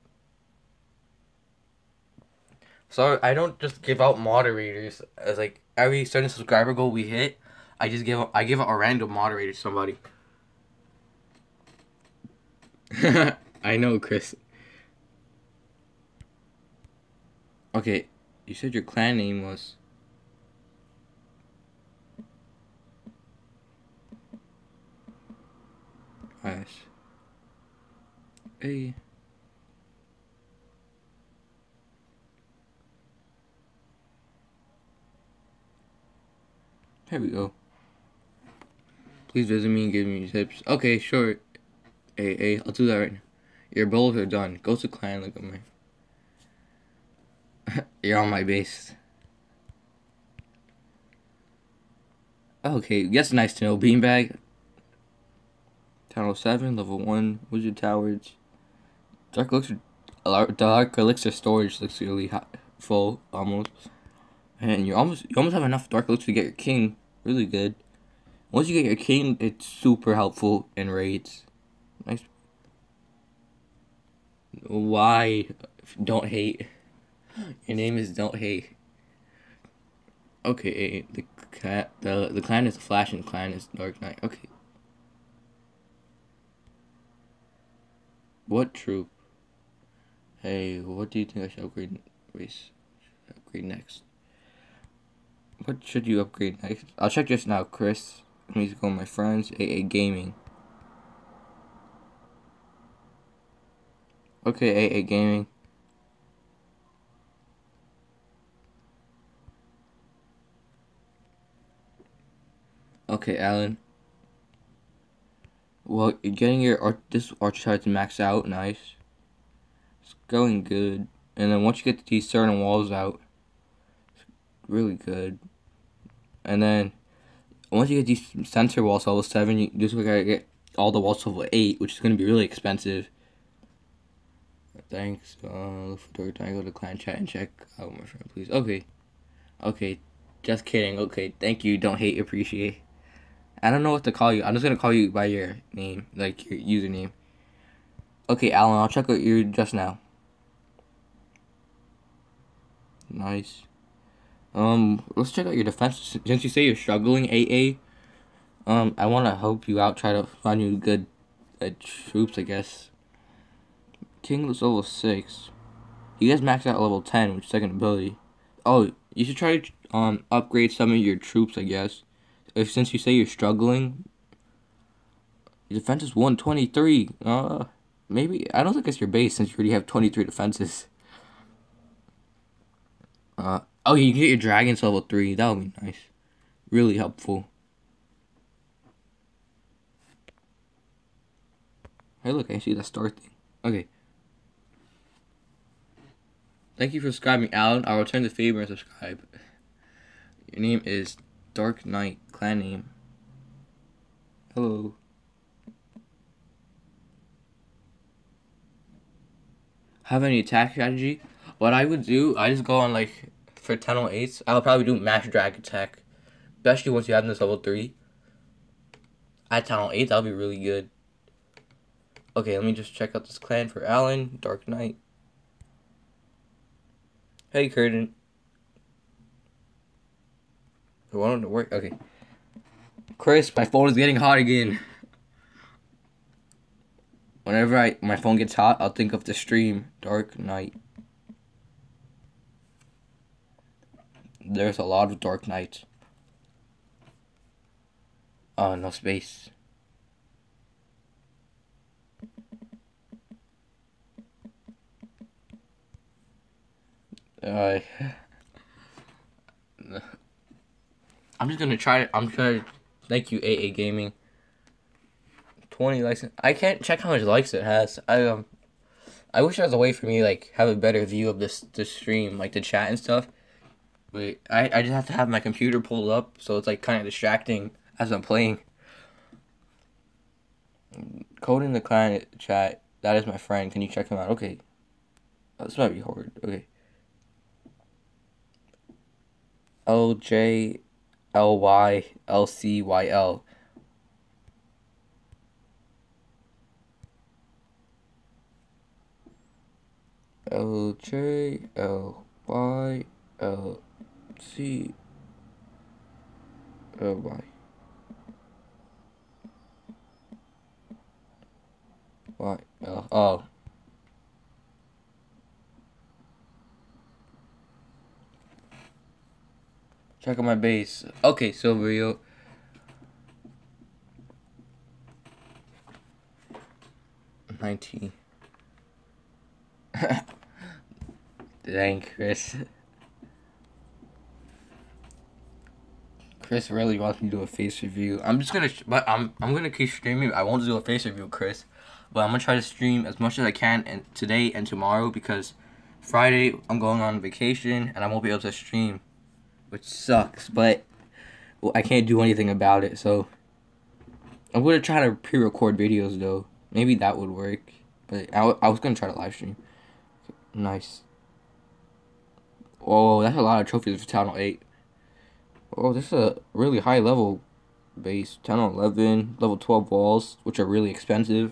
So I don't just give out moderators as like every certain subscriber goal we hit, I just give I give a random moderator to somebody. I know, Chris. Okay, you said your clan name was. Ash. Hey. There we go. Please visit me and give me tips. Okay, sure. Hey, hey, I'll do that right now. Your bowls are done. Go to clan, look at me. You're on my base. Okay, that's nice to know. Beanbag. Town 7, level 1, Wizard Towers. Dark Elixir, Dark Elixir storage looks really hot, full, almost. And you almost you almost have enough Dark Elixir to get your king. Really good. Once you get your king, it's super helpful in raids. Nice. Why? Don't hate. Your name is Don't Hate. Okay, the cat the the clan is Flash and the clan is Dark Knight. Okay. What troop? Hey, what do you think I should upgrade race upgrade next? What should you upgrade next? I'll check just now, Chris. Musical my friends, AA Gaming. Okay, AA Gaming. Okay, Alan. Well, getting your art, this archetype to max out, nice. It's going good. And then once you get these certain walls out, it's really good. And then once you get these sensor walls level 7, you just gotta get all the walls level 8, which is gonna be really expensive. Thanks. Uh, for Dark Go to clan chat and check out my friend, please. Okay. Okay. Just kidding. Okay. Thank you. Don't hate, appreciate. I don't know what to call you. I'm just gonna call you by your name, like your username. Okay, Alan, I'll check out you just now. Nice. Um, let's check out your defense. Since you say you're struggling, AA, um, I want to help you out. Try to find you good uh, troops, I guess. King is level six. You guys maxed out level ten with second ability. Oh, you should try to um upgrade some of your troops, I guess if since you say you're struggling, defense is 123. Uh, maybe I don't think it's your base since you already have 23 defenses. Uh, oh, you get your dragons level three. That would be nice. Really helpful. Hey, look, I see the star thing. Okay. Thank you for subscribing, Alan. I'll return the favor and subscribe. Your name is Dark Knight clan name. Hello. Have any attack strategy? What I would do, I just go on like for 1008s, I'll probably do mass drag attack. Especially once you have this level 3. At 1008, that'll be really good. Okay, let me just check out this clan for Alan, Dark Knight. Hey, Curtin. I wanted to work. Okay. Chris, my phone is getting hot again. Whenever I my phone gets hot, I'll think of the stream Dark Knight. There's a lot of Dark Knights. Oh, no space. Uh, I'm just gonna try. I'm trying. To thank you, AA Gaming. 20 likes. I can't check how much likes it has. I um I wish there was a way for me like have a better view of this the stream, like the chat and stuff. But I, I just have to have my computer pulled up, so it's like kind of distracting as I'm playing. code in the client chat. That is my friend. Can you check him out? Okay. Oh, this might be hard. Okay. L J L Y L C Y L. L J L Y L C L Y. Y L oh. Check out my base. Okay, Silverio. Nineteen. Dang, Chris. Chris really wants me to do a base review. I'm just gonna, but I'm I'm gonna keep streaming. I won't do a base review, Chris, but I'm gonna try to stream as much as I can and today and tomorrow because Friday I'm going on vacation and I won't be able to stream, which sucks. But well, I can't do anything about it. So I'm gonna try to pre-record videos though. Maybe that would work. But I, I was gonna try to live stream. Nice. Oh, that's a lot of trophies for Town 8. Oh, this is a really high level base. 10 11, level 12 walls, which are really expensive.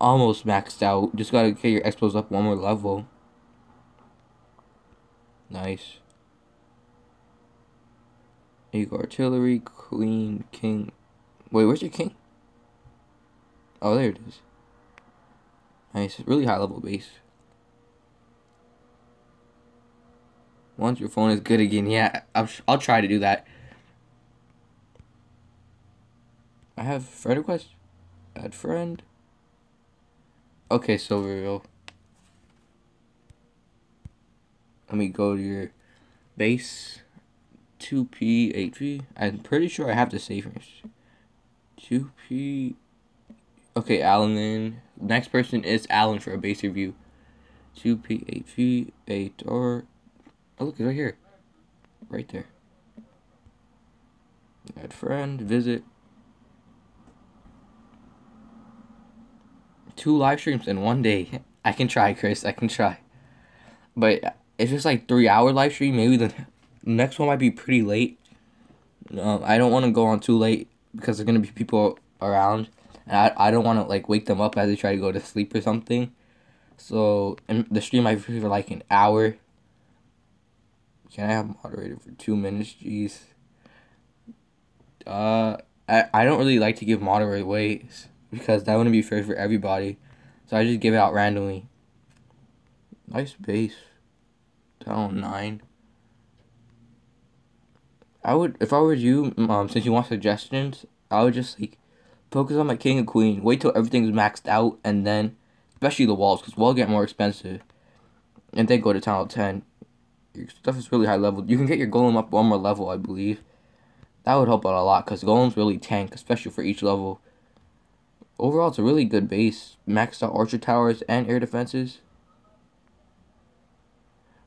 Almost maxed out. Just gotta get your X-Bows up one more level. Nice. Eagle artillery, queen, king. Wait, where's your king? Oh, there it is. Nice. Really high level base. Once your phone is good again, yeah, I'll, I'll try to do that. I have friend request. Add friend. Okay, so real. Let me go to your base. 2P, 8P. I'm pretty sure I have the save 2P. Okay, Alan then. Next person is Alan for a base review. 2P, 8P, 8R. Oh, look, it's right here. Right there. Add friend, visit. Two live streams in one day. I can try, Chris. I can try. But if it's like three hour live stream, maybe the next one might be pretty late. Um, I don't want to go on too late because there's gonna be people around, and I, I don't want to like wake them up as they try to go to sleep or something. So the stream might be for like an hour, can I have moderator for two minutes? Jeez. Uh, I, I don't really like to give moderator ways because that wouldn't be fair for everybody. So I just give it out randomly. Nice base. Down nine. I would, if I were you, um, since you want suggestions, I would just like focus on my king and queen. Wait till everything's maxed out, and then, especially the walls, because walls get more expensive. And then go to town 10 your stuff is really high level. You can get your golem up one more level, I believe. That would help out a lot because golems really tank, especially for each level. Overall, it's a really good base. Maxed out archer towers and air defenses.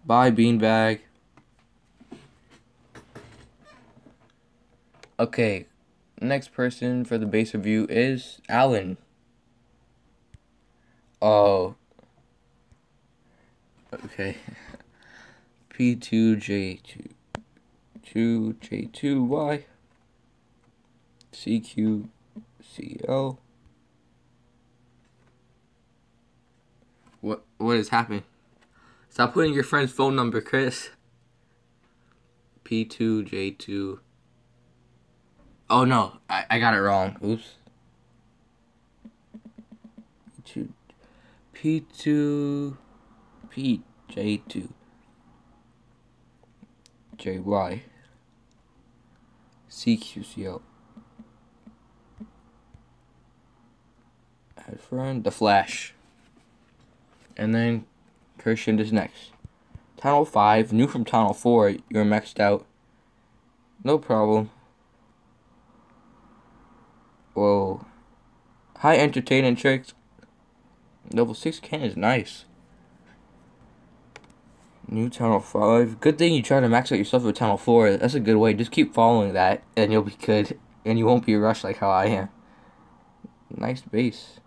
Bye, beanbag. Okay, next person for the base review is Alan. Oh. Okay. P2J2 2J2Y CQCL What what is happening? Stop putting your friend's phone number, Chris. P2J2 Oh no, I, I got it wrong. Oops. P2 P2 PJ2 JY CQCL add friend. The flash. And then Christian is next. Town Hall 5 new from Town Hall 4 you're maxed out. No problem whoa high entertaining tricks level 6 can is nice New Town Hall 5. Good thing you try to max out yourself with Town Hall 4. That's a good way. Just keep following that, and you'll be good. And you won't be rushed like how I am. Nice base.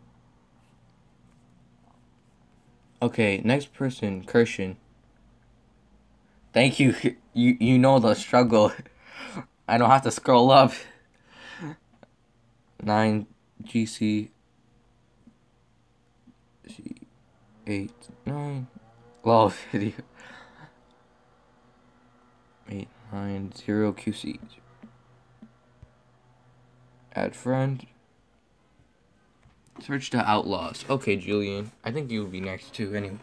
Okay, next person, Kirshen. Thank you. You you know the struggle. I don't have to scroll up. Nine GC G eight nine. Lol video. Eight nine zero QC. Add friend. Search the outlaws. Okay, Julian. I think you would be next too. Anyway.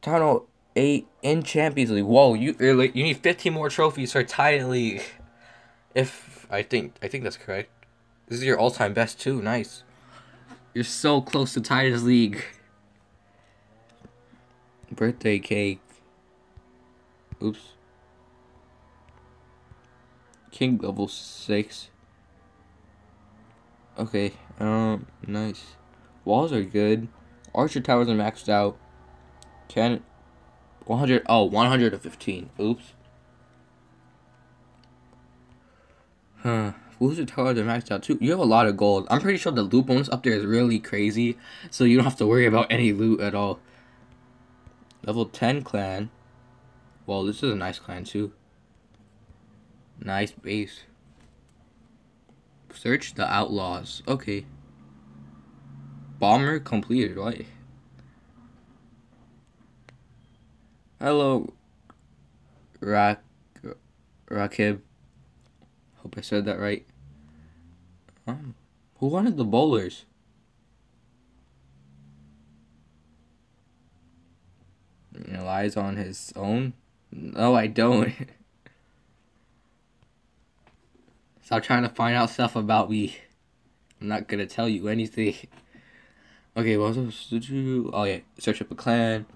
Town Hall eight in Champions League. Whoa, you you need fifteen more trophies for Titan League. If I think I think that's correct. This is your all time best too. Nice. You're so close to Titans League. Birthday cake. Oops. King level six. Okay, um, nice. Walls are good. Archer towers are maxed out. Can 100 oh 115 oops huh. Who's towers are maxed out too. You have a lot of gold. I'm pretty sure the loot bonus up there is really crazy so you don't have to worry about any loot at all. Level 10 clan. Well this is a nice clan too. Nice base. Search the outlaws. Okay. Bomber completed. Right Hello, Rak Rakib. Hope I said that right. Um, who wanted the bowlers? You know, lies on his own? No, I don't. Stop trying to find out stuff about me. I'm not gonna tell you anything. Okay, what was I do? Oh yeah, search up a clan.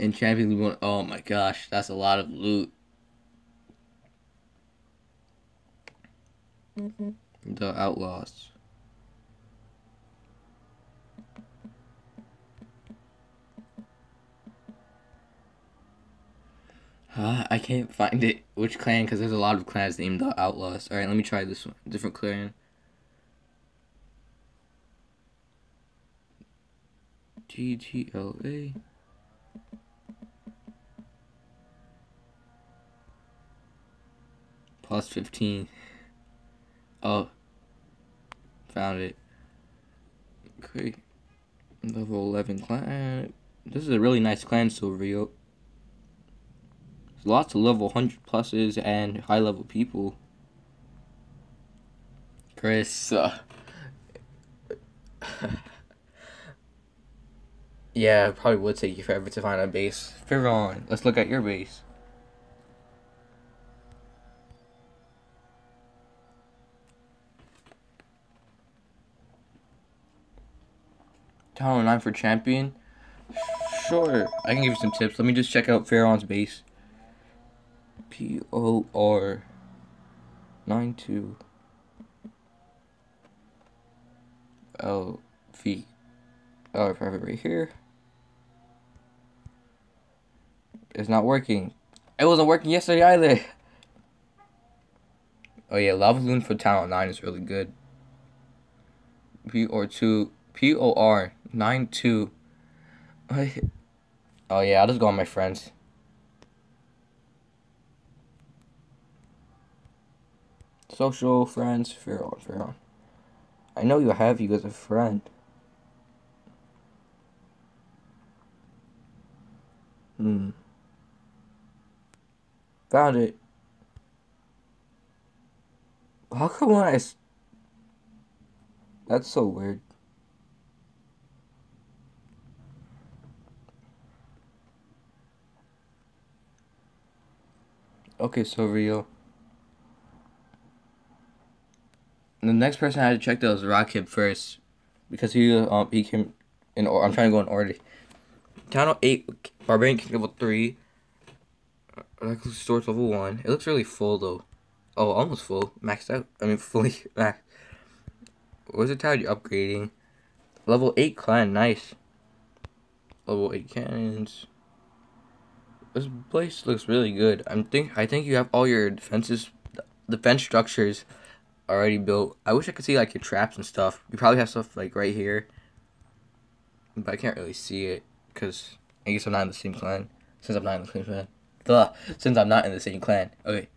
in Champions League 1. Oh my gosh, that's a lot of loot. The Outlaws. Uh, I can't find it. Which clan? Because there's a lot of clans named the Outlaws. Alright, let me try this one. Different clan. G G L A. Plus 15. Oh. Found it. Okay. Level 11 clan. This is a really nice clan, Silverio. There's lots of level 100 pluses and high level people. Chris. Uh, yeah, probably would take you forever to find a base. Firon, let's look at your base. Tower 9 for champion? Sure, I can give you some tips. Let me just check out Pharaoh's base. P-O-R 9 2 L-V Oh, private right here. It's not working. It wasn't working yesterday either. Oh yeah, Lava Loon for Tower 9 is really good. P or 2 P O R nine two. Oh yeah, I'll just go on my friends. Social friends, fair on, fair on. I know you have you as a friend. Hmm. Found it. How come I... That's so weird. Okay, so real. The next person I had to check though was Rakib first, because he um he came in. Or I'm trying to go in order. Town eight, Barbarian King level three. Reckless Storage level one. It looks really full though. Oh, almost full, maxed out. I mean, fully max. Where's the tower you're upgrading? Level eight clan, nice. Level eight cannons. This place looks really good. I'm think I think you have all your defenses the fence structures already built. I wish I could see like your traps and stuff. You probably have stuff like right here, but I can't really see it because I guess I'm not in the same clan. Since I'm not in the same clan. Duh. Since I'm not in the same clan. Okay.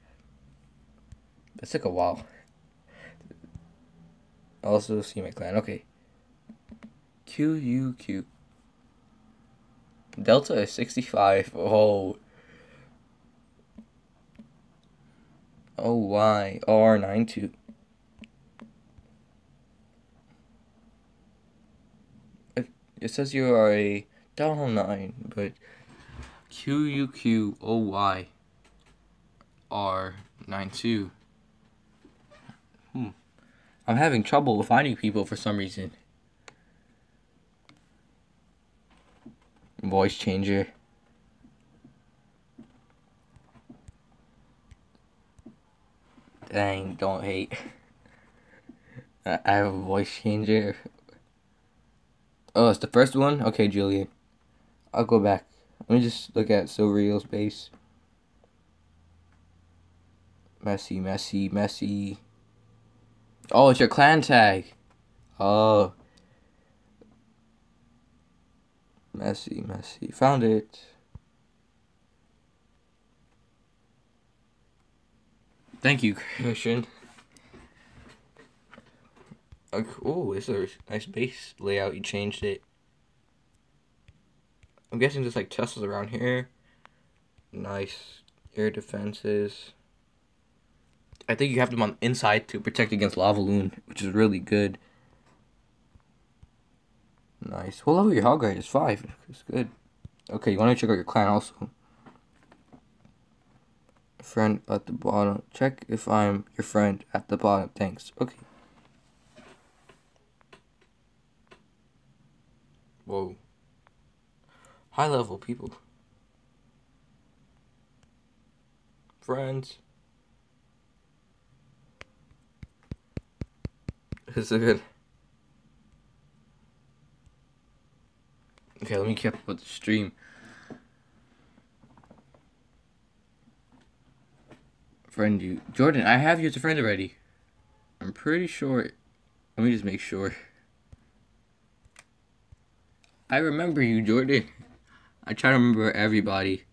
That took a while. Also see my clan. Okay. Q U Q. Delta is 65. Oh. Oh, Y. R92. It, it says you are a down 9, but Q U Q O Y R 92. Hmm. I'm having trouble finding people for some reason. Voice changer. Dang, don't hate. I have a voice changer. Oh, it's the first one? Okay, Julian. I'll go back. Let me just look at Silver Eagle's base. Messy, messy, messy. Oh, it's your clan tag. Oh. Messy, messy. Found it. Thank you, Christian. Oh, this is a nice base layout. You changed it. I'm guessing there's like Teslas around here. Nice air defenses. I think you have them on inside to protect against lava loon, which is really good. Nice. What level your hog rider is five. It's good. Okay, you want to check out your clan also. Friend at the bottom. Check if I'm your friend at the bottom. Thanks. Okay. Whoa. High level people. Friends. Is it good? Okay, let me keep up with the stream. Friend you. Jordan, I have you as a friend already. I'm pretty sure. Let me just make sure. I remember you, Jordan. I try to remember everybody.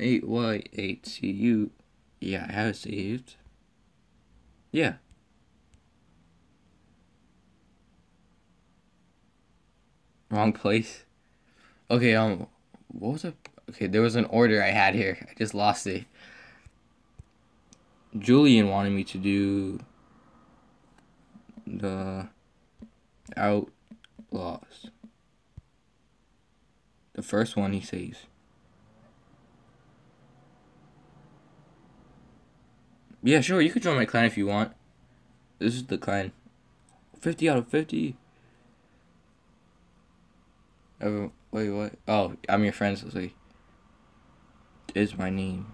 8Y8CU. Yeah, I have saved. Yeah. Wrong place. Okay, um, what was it? Okay, there was an order I had here. I just lost it. Julian wanted me to do the outlaws. The first one he says. Yeah, sure, you can join my clan if you want. This is the clan. 50 out of 50. Oh, wait, what? Oh, I'm your friend, say. Is my name.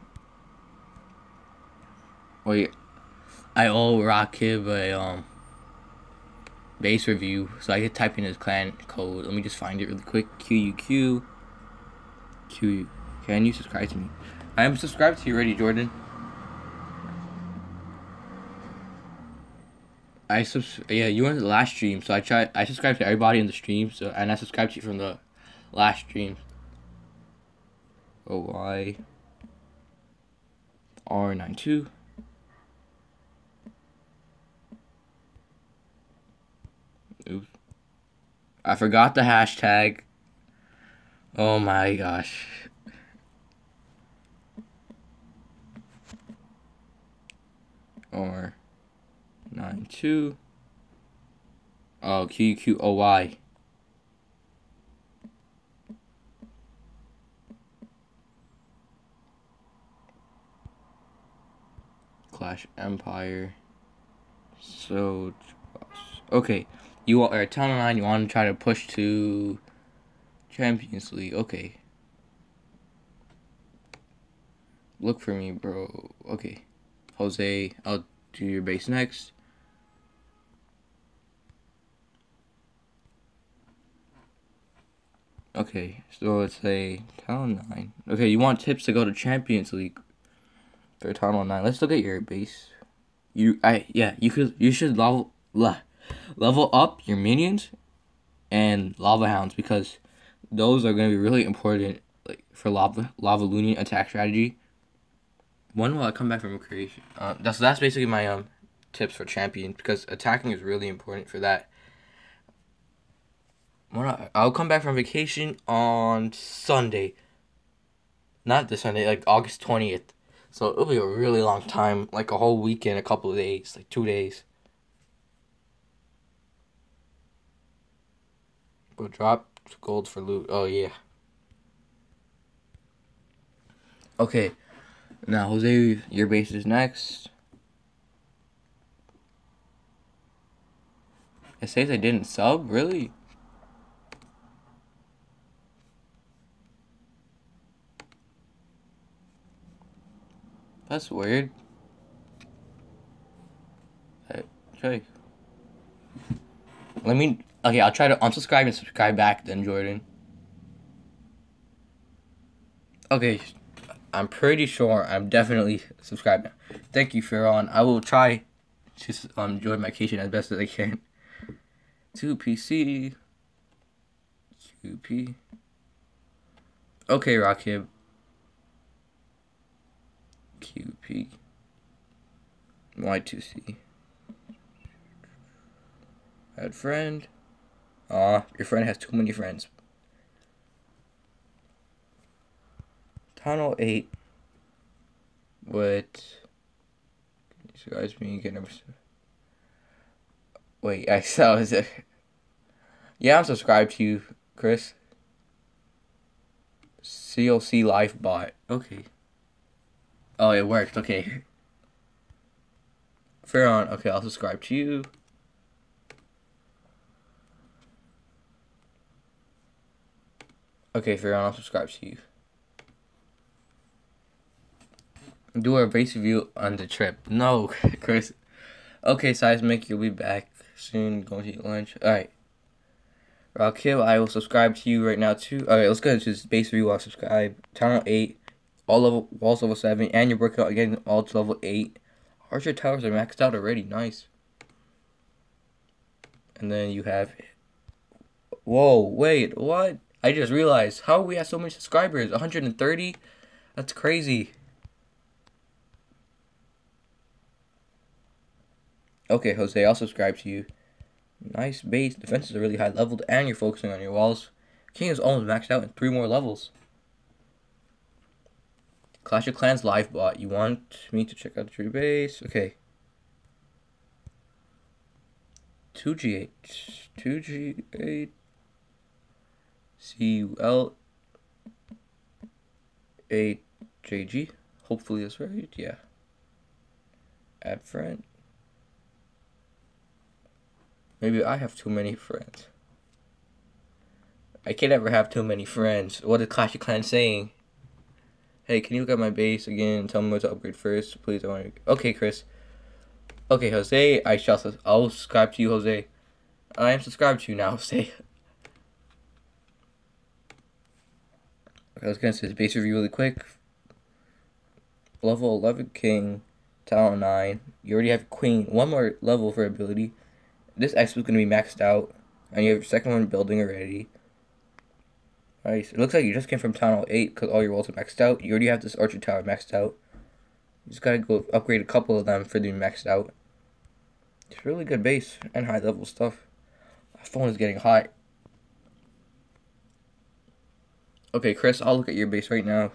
Wait, I owe Rakib a, um, base review, so I could type in his clan code. Let me just find it really quick. QUQ. Q. Can you subscribe to me? I am subscribed to you already, Jordan. I subs yeah, you went to the last stream, so I tried I subscribed to everybody in the stream, so and I subscribed to you from the last stream. Oh why R nine two. Oops. I forgot the hashtag. Oh my gosh. Or nine two. Oh Q Q O Y. Clash Empire. So okay. You are Town Nine. You want to try to push to Champions League. Okay. Look for me, bro. Okay. Jose, I'll do your base next. Okay, so it's a town nine. Okay, you want tips to go to Champions League. for Town Hall nine. Let's look at your base. You I yeah you could you should level level up your minions and lava hounds because those are going to be really important like for lava Lava LavaLoonion attack strategy. When will I come back from creation? Uh, that's that's basically my um tips for champion because attacking is really important for that. I'll come back from vacation on Sunday. Not this Sunday, like August twentieth. So it'll be a really long time, like a whole weekend, a couple of days, like two days. But drop gold for loot. Oh yeah. Okay. Now Jose, your base is next. It says I didn't sub? Really? That's weird. Okay. Let me. Okay, I'll try to unsubscribe and subscribe back then, Jordan. Okay, I'm pretty sure I'm definitely subscribed now. Thank you, Farron. I will try to um, enjoy my vacation as best as I can. 2PC. QP. Okay, Rakib. QP. Y2C. Add friend. Aw, your friend has too many friends. Town Hall 8. What? These guys me again. Wait, I saw is it? Yeah, I'm subscribed to you, Chris. CLC Life Bot. Okay. Oh, it worked. Okay. Fair on. Okay, I'll subscribe to you. Okay, Fair on. I'll subscribe to you. Do a base review on the trip. No, Chris. Okay, Seismic, you'll be back soon. Going to eat lunch. Alright. Rakib, I will subscribe to you right now too. Alright, let's go into this base review. I'll subscribe. Channel 8 all level walls level seven, and you're working on getting all to level eight. Archer towers are maxed out already. Nice. And then you have. Whoa! Wait, what? I just realized how we have so many subscribers. 130. That's crazy. Okay, Jose, I'll subscribe to you. Nice base. Defenses are really high leveled, and you're focusing on your walls. King is almost maxed out in three more levels. Clash of Clans live bot. You want me to check out base? Okay. 2G8. 2G8. CUL. 8JG. Hopefully that's right. Yeah. Add friend. Maybe I have too many friends. I can't ever have too many friends. What is Clash of Clans saying? Hey, can you look at my base again and tell me what to upgrade first? Please, I want to... Okay, Chris. Okay, Jose, I shall... I'll subscribe to you, Jose. I am subscribed to you now, Jose. Okay, let's get into this base review really quick. Level 11 King, Town Hall 9. You already have Queen. One more level for ability. This X is going to be maxed out. And you have your second one building already. Nice. It looks like you just came from Town Hall 8 because all your walls are maxed out. You already have this Archer Tower maxed out. You just gotta go upgrade a couple of them for the maxed out. It's really good base and high level stuff. My phone is getting hot. Okay, Chris, I'll look at your base right now.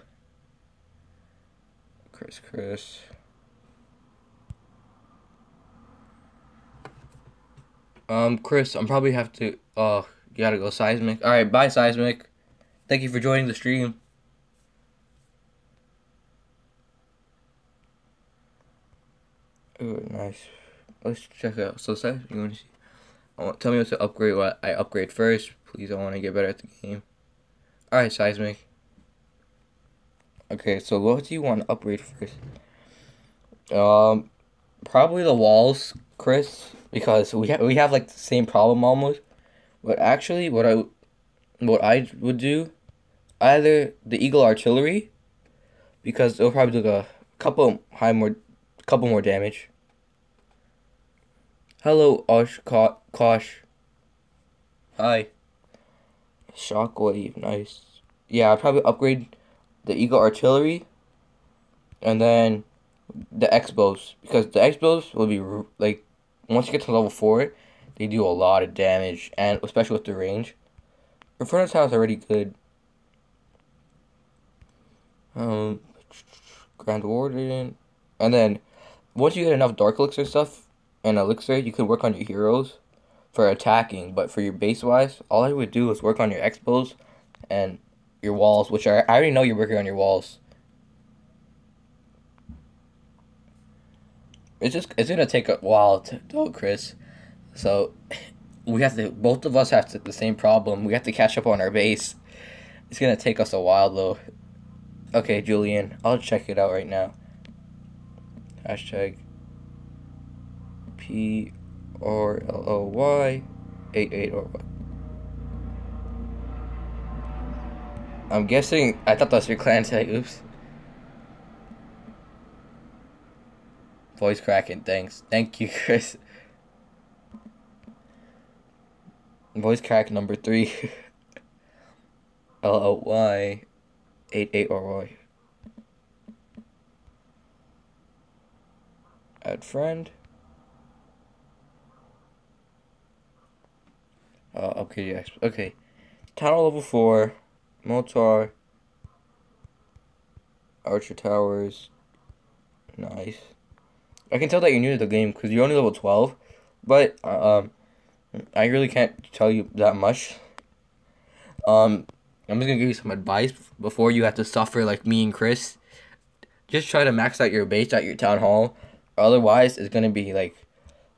Chris, Chris. Um, Chris, I'm probably have to, uh, gotta go Seismic. Alright, bye Seismic. Thank you for joining the stream. Oh, nice. Let's check out. So, Seth, you want to see? I want, tell me what to upgrade. What I upgrade first, please. I want to get better at the game. All right, seismic. Okay, so what do you want to upgrade first? Um, probably the walls, Chris, because we have we have like the same problem almost. But actually, what I what I would do either the Eagle Artillery, because it'll probably do a couple high more, couple more damage. Hello, Oshkosh. Hi. Shockwave, nice. Yeah, I'll probably upgrade the Eagle Artillery, and then the X-Bows because the X-Bows will be like once you get to level four, they do a lot of damage, and especially with the range. Inferno Tower is already good. Um, Grand Warden, and then once you get enough Dark Elixir stuff and Elixir, you could work on your heroes for attacking. But for your base wise, all I would do is work on your X-Bows and your walls, which are I already know you're working on your walls. It's just it's gonna take a while to do, Chris. So we have to both of us have to, the same problem. We have to catch up on our base. It's gonna take us a while though. Okay, Julian, I'll check it out right now. Hashtag P R L O Y eight eight oh or what? I'm guessing I thought that was your clan tag. Oops. Voice cracking. Thanks. Thank you, Chris. Voice crack number three. L O Y, eight eight or Y. Add friend. Uh, okay, yes. Okay. Tower level 4. Mortar. Archer Towers. Nice. I can tell that you're new to the game because you're only level 12, but uh, um, I really can't tell you that much. Um, I'm just gonna give you some advice before you have to suffer like me and Chris. Just try to max out your base at your town hall. Otherwise, it's gonna be like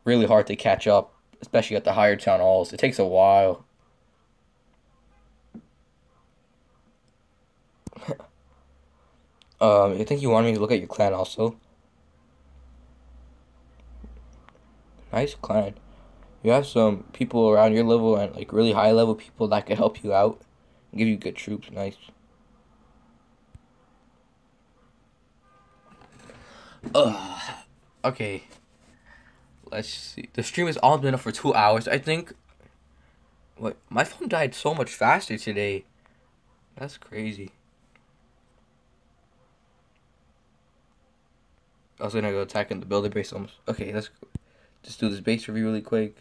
really hard to catch up, especially at the higher town halls. It takes a while. um, I think you want me to look at your clan also. nice clan. You have some people around your level and like really high level people that could help you out give you good troops. Nice. Ugh. Okay. Let's see. The stream has all been up for two hours. I think. What? My phone died so much faster today. That's crazy. I was gonna go attacking the builder base almost. Okay, let's just do this base review really quick.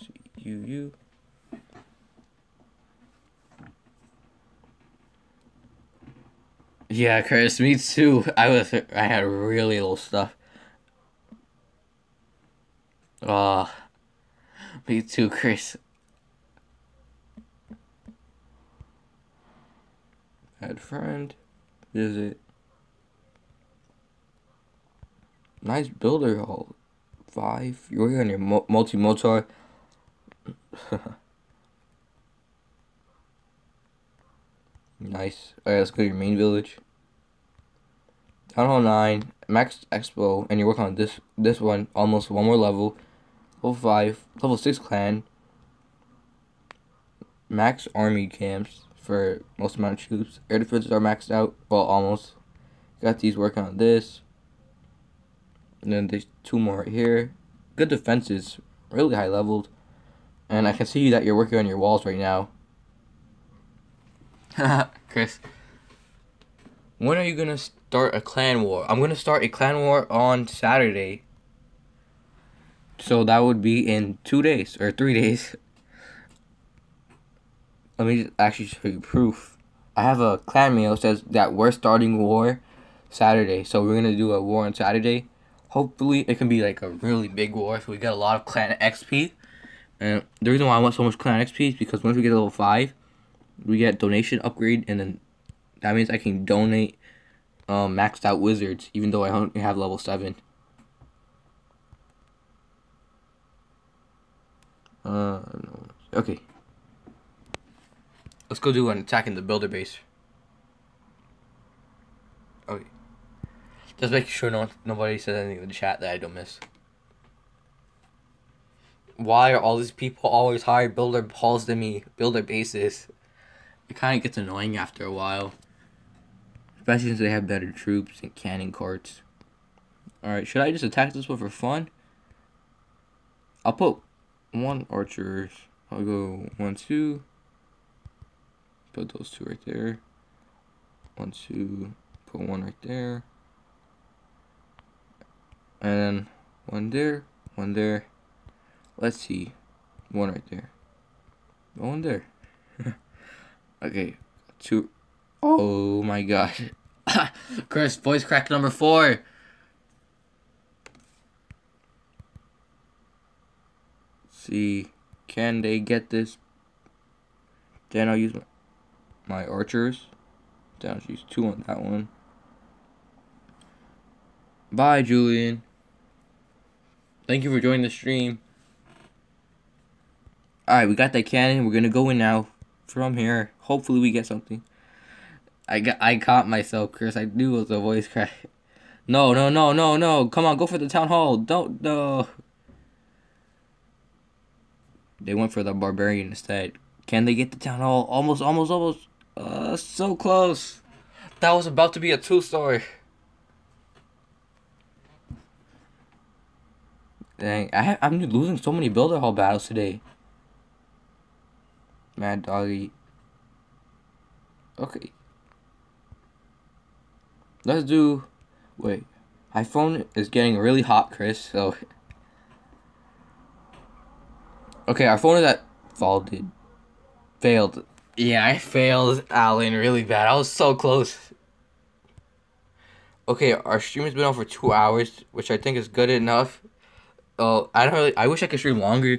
See you you. Yeah, Chris, me too. I was I had really little stuff. Ah, uh, me too, Chris. Add friend, visit. Nice builder hall. Five. You're working on your multi mortar. nice. Oh, Alright, let's go to your main village. Town Hall 9, Max X-Bow, and you're working on this this one, almost one more level. Level 5, level 6 clan. Max army camps for most amount of troops. Air defenses are maxed out, well, almost. Got these working on this. And then there's two more right here. Good defenses, really high leveled. And I can see that you're working on your walls right now. Chris. When are you gonna start a clan war? I'm gonna start a clan war on Saturday. So that would be in two days or three days. Let me actually show you proof. I have a clan mail says that we're starting war Saturday. So we're gonna do a war on Saturday hopefully it can be like a really big war so we get a lot of clan XP. And the reason why I want so much clan XP is because once we get level 5, we get donation upgrade and then that means I can donate um, maxed out wizards even though I only have level 7. Uh. Okay. Let's go do an attack in the builder base. Okay. Just making sure no nobody says anything in the chat that I don't miss. Why are all these people always higher builder halls than me, builder bases? It kind of gets annoying after a while. Especially since they have better troops and cannon carts. Alright, should I just attack this one for fun? I'll put one archer. I'll go one, two. Put those two right there. One, two. Put one right there. And then one there, one there. Let's see. One right there. One there. okay. Two. Oh my god. Chris, voice crack number four. see. Can they get this? Then I'll use my, my archers. Then I'll use two on that one. Bye, Julian. Thank you for joining the stream. Alright, we got that cannon. We're gonna go in now. From here. Hopefully we get something. I got I caught myself, Chris. I knew it was a voice crack. No, no, no, no, no. Come on, go for the town hall. Don't no. They went for the barbarian instead. Can they get the town hall? Almost, almost, almost. Uh, so close. That was about to be a two story. Dang, I have, I'm losing so many builder hall battles today. Mad doggy. Okay. Let's do. Wait, my phone is getting really hot, Chris. So. Okay, our phone is at faulted. Failed. Yeah, I failed Alan really bad. I was so close. Okay, our stream has been on for two hours, which I think is good enough. Oh, I don't really. I wish I could stream longer,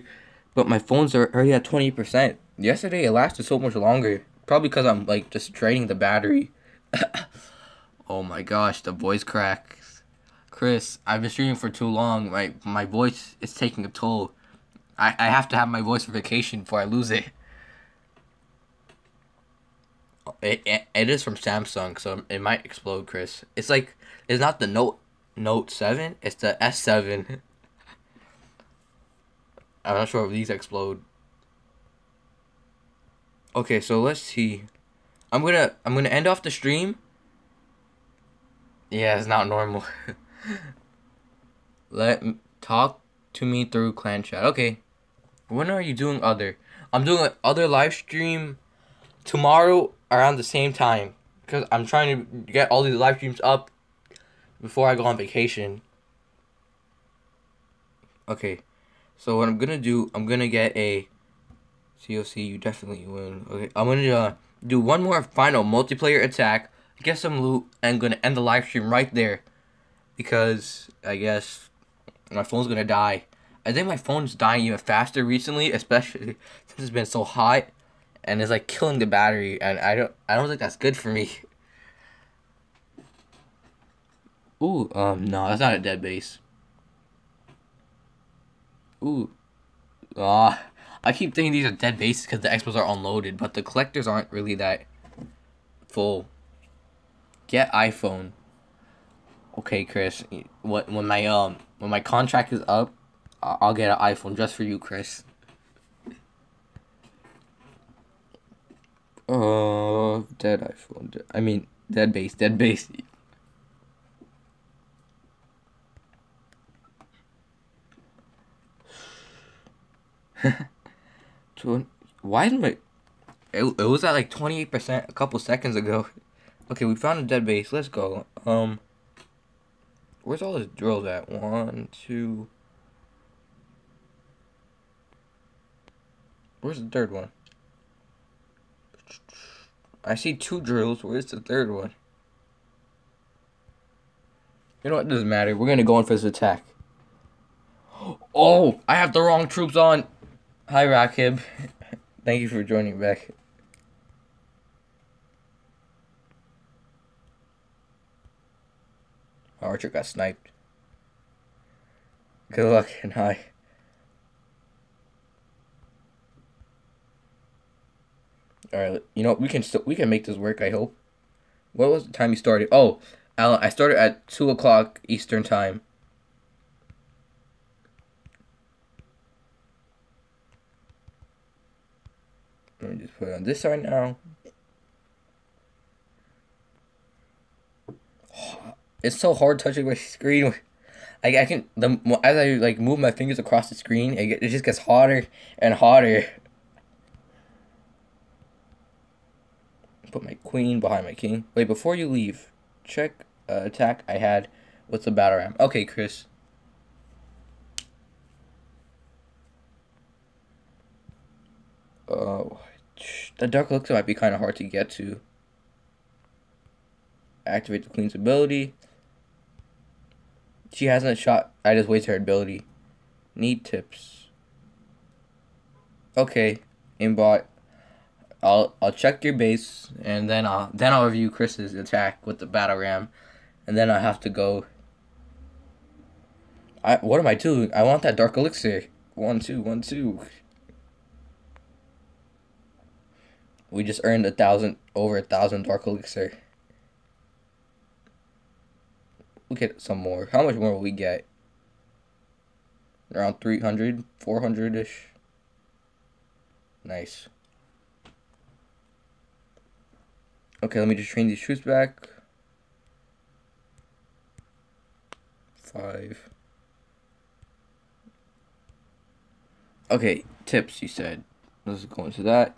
but my phones are already at twenty percent. Yesterday it lasted so much longer, probably because I'm like just draining the battery. oh my gosh, the voice cracks. Chris, I've been streaming for too long. My my voice is taking a toll. I, I have to have my voice for vacation before I lose it. It, it, it is from Samsung, so it might explode, Chris. It's like it's not the Note Note Seven, it's the S Seven. I'm not sure if these explode. Okay, so let's see. I'm gonna I'm gonna end off the stream. Yeah, it's not normal. Let talk to me through clan chat. Okay. When are you doing other? I'm doing other live stream tomorrow around the same time because I'm trying to get all these live streams up before I go on vacation. Okay, so what I'm gonna do, I'm gonna get a COC. You definitely win. Okay, I'm gonna uh, do one more final multiplayer attack, get some loot, and gonna end the live stream right there because I guess my phone's gonna die. I think my phone's dying even faster recently, especially since it's been so hot and it's like killing the battery and I don't I don't think that's good for me. Ooh, um no, that's not a dead base. Ooh. Ah, I keep thinking these are dead bases because the X-bows are unloaded, but the collectors aren't really that full. Get iPhone. Okay, Chris. What when my um when my contract is up, I'll get an iPhone just for you, Chris. Oh, dead iPhone. I mean, dead base, dead base. Why is my... It, it was at like 28% a couple seconds ago. Okay, we found a dead base. Let's go. Um... Where's all the drills at? One, two... Where's the third one? I see two drills. Where's the third one? You know what? It doesn't matter. We're gonna go in for this attack. Oh, I have the wrong troops on. Hi, Rakib. Thank you for joining back. Oh, Archer got sniped. Good luck and hi. All right, you know we can still we can make this work. I hope. What was the time you started? Oh, Alan, I started at two o'clock Eastern time. Let me just put it on this side now. It's so hard touching my screen. I, I can the as I like move my fingers across the screen, it, it just gets hotter and hotter. Put my queen behind my king. Wait, before you leave, check uh, attack I had with the battle ram. Okay, Chris. Oh, the Dark Elixir might be kind of hard to get to. Activate the Queen's ability. She hasn't shot. I just wasted her ability. Need tips. Okay, aimbot. I'll I'll check your base and then I'll then I'll review Chris's attack with the battle ram, and then I have to go. I what am I doing? I want that dark elixir. One two one two. We just earned a thousand over a thousand dark elixir. We'll get some more. How much more will we get? Around 300, 400 ish. Nice. Okay, let me just train these troops back. Five. Okay, tips, you said. Let's go into that.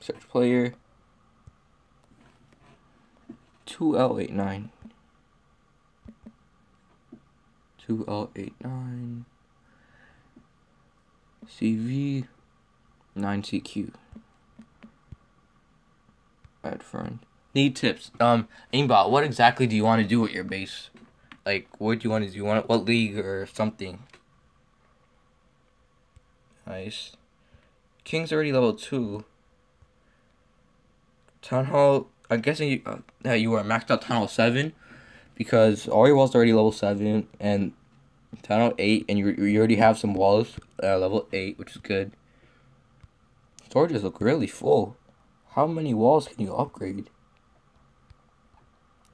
Search player. 2L89. 2L89. CV. 9CQ. Add friend. Need tips. Um, aimbot, what exactly do you want to do with your base? Like, what do you want to do? You want what league or something? Nice. King's already level two. Town Hall. I'm guessing you, uh, that you are maxed out Town Hall seven, because all your walls are already level seven, and Town Hall eight, and you you already have some walls level eight, which is good. Storages look really full. How many walls can you upgrade?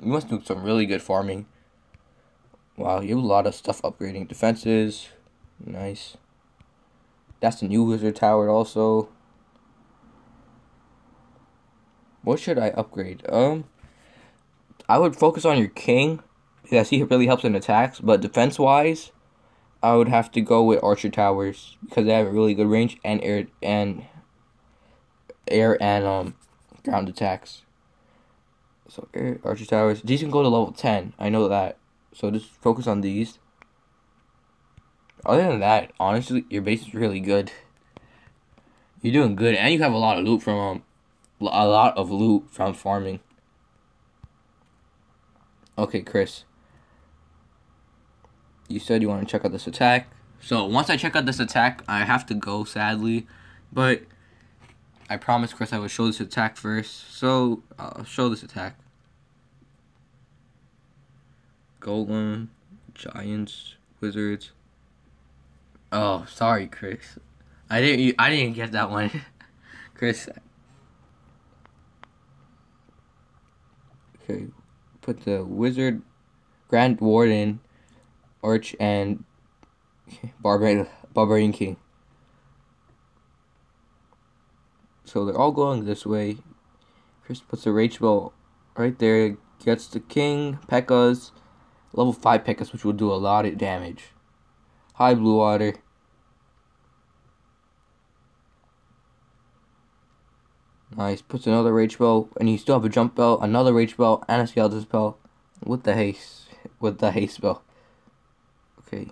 You must do some really good farming. Wow, you have a lot of stuff upgrading. Defenses. Nice. That's the new wizard tower also. What should I upgrade? Um, I would focus on your king because he really helps in attacks. But defense wise, I would have to go with archer towers because they have a really good range and air and air and um ground attacks. So air archer towers. These can go to level ten. I know that. So just focus on these. Other than that, honestly, your base is really good. You're doing good, and you have a lot of loot from um, a lot of loot from farming. Okay, Chris. You said you want to check out this attack. So once I check out this attack, I have to go, sadly. But I promised Chris I would show this attack first. So I'll show this attack. Golem, Giants, Wizards. Oh, sorry, Chris. I didn't. I didn't get that one, Chris. Okay, put the wizard, Grand Warden, Arch, and Barbarian Barbarian King. So they're all going this way. Chris puts a rage spell right there. Gets the king, Pekkas, level five Pekkas, which will do a lot of damage. High blue water. Nice. Puts another rage spell, and you still have a jump spell, another rage spell, and a skeleton spell with the haste with the haste spell. Okay.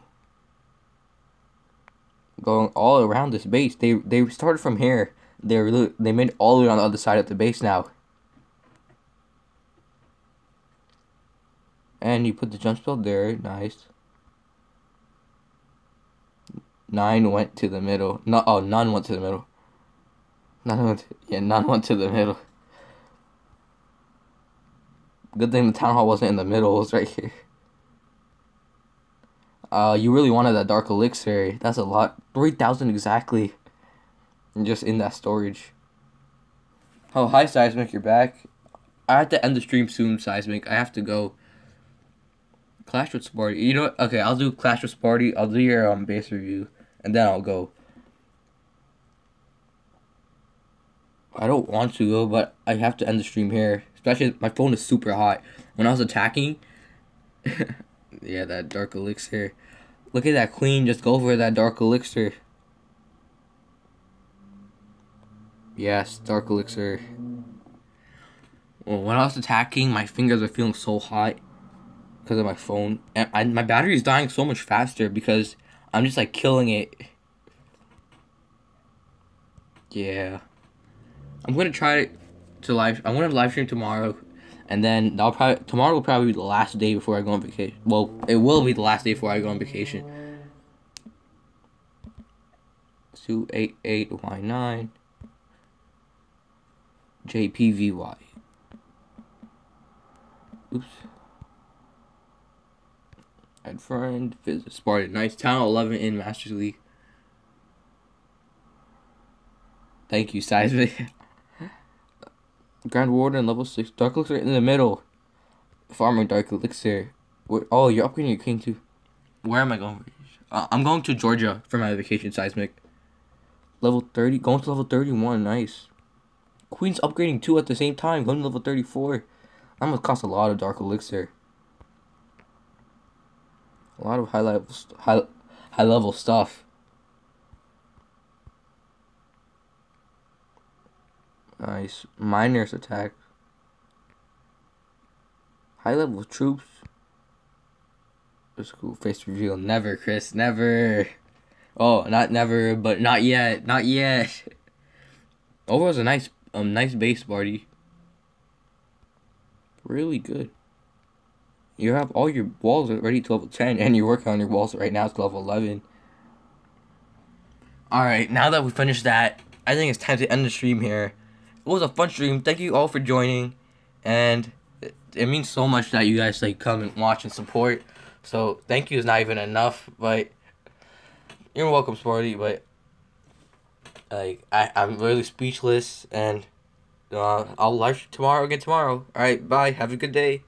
Going all around this base. They they started from here. They're they made all the way on the other side of the base now. And you put the jump spell there. Nice. Nine went to the middle. No, oh, none went to the middle. None went. Yeah, none went to the middle. Good thing the town hall wasn't in the middle. It was right here. Uh, you really wanted that dark elixir. That's a lot. Three thousand exactly. Just in that storage. Oh, hi, Seismic. You're back. I have to end the stream soon, Seismic. I have to go. Clash with Sparty. You know what? Okay, I'll do Clash with Sparty. I'll do your um base review, and then I'll go. I don't want to go, but I have to end the stream here. Especially my phone is super hot. When I was attacking, yeah, that dark elixir. Look at that queen. Just go for that dark elixir. Yes, dark elixir. Well, when I was attacking, my fingers are feeling so hot because of my phone, and I, my battery is dying so much faster because I'm just like killing it. Yeah, I'm gonna try to live. I'm gonna live stream tomorrow, and then I'll probably tomorrow will probably be the last day before I go on vacation. Well, it will be the last day before I go on vacation. Two eight eight Y nine. JPVY. Oops. Add friend, visit Spartan. Nice. Town 11 in Masters League. Thank you, Seismic. Grand Warden, level 6. Dark Elixir in the middle. Farmer Dark Elixir. What? Oh, you're upgrading your king too. Where am I going? Uh, I'm going to Georgia for my vacation, Seismic. Level 30. Going to level 31. Nice. Queen's upgrading two at the same time, going to level 34. That must cost a lot of Dark Elixir. A lot of high level, high, high level stuff. Nice. Miners attack. High level troops. That's cool. Face reveal. Never, Chris. Never. Oh, not never, but not yet. Not yet. Overall's a nice um nice base party. Really good. You have all your walls ready to level 10, and you're working on your walls right now to level 11. Alright, now that we finished that, I think it's time to end the stream here. It was a fun stream. Thank you all for joining. And it, it means so much that you guys like come and watch and support. So thank you is not even enough, but you're welcome, Sporty. But like I, I'm really speechless, and uh, I'll live tomorrow again tomorrow. All right, bye. Have a good day.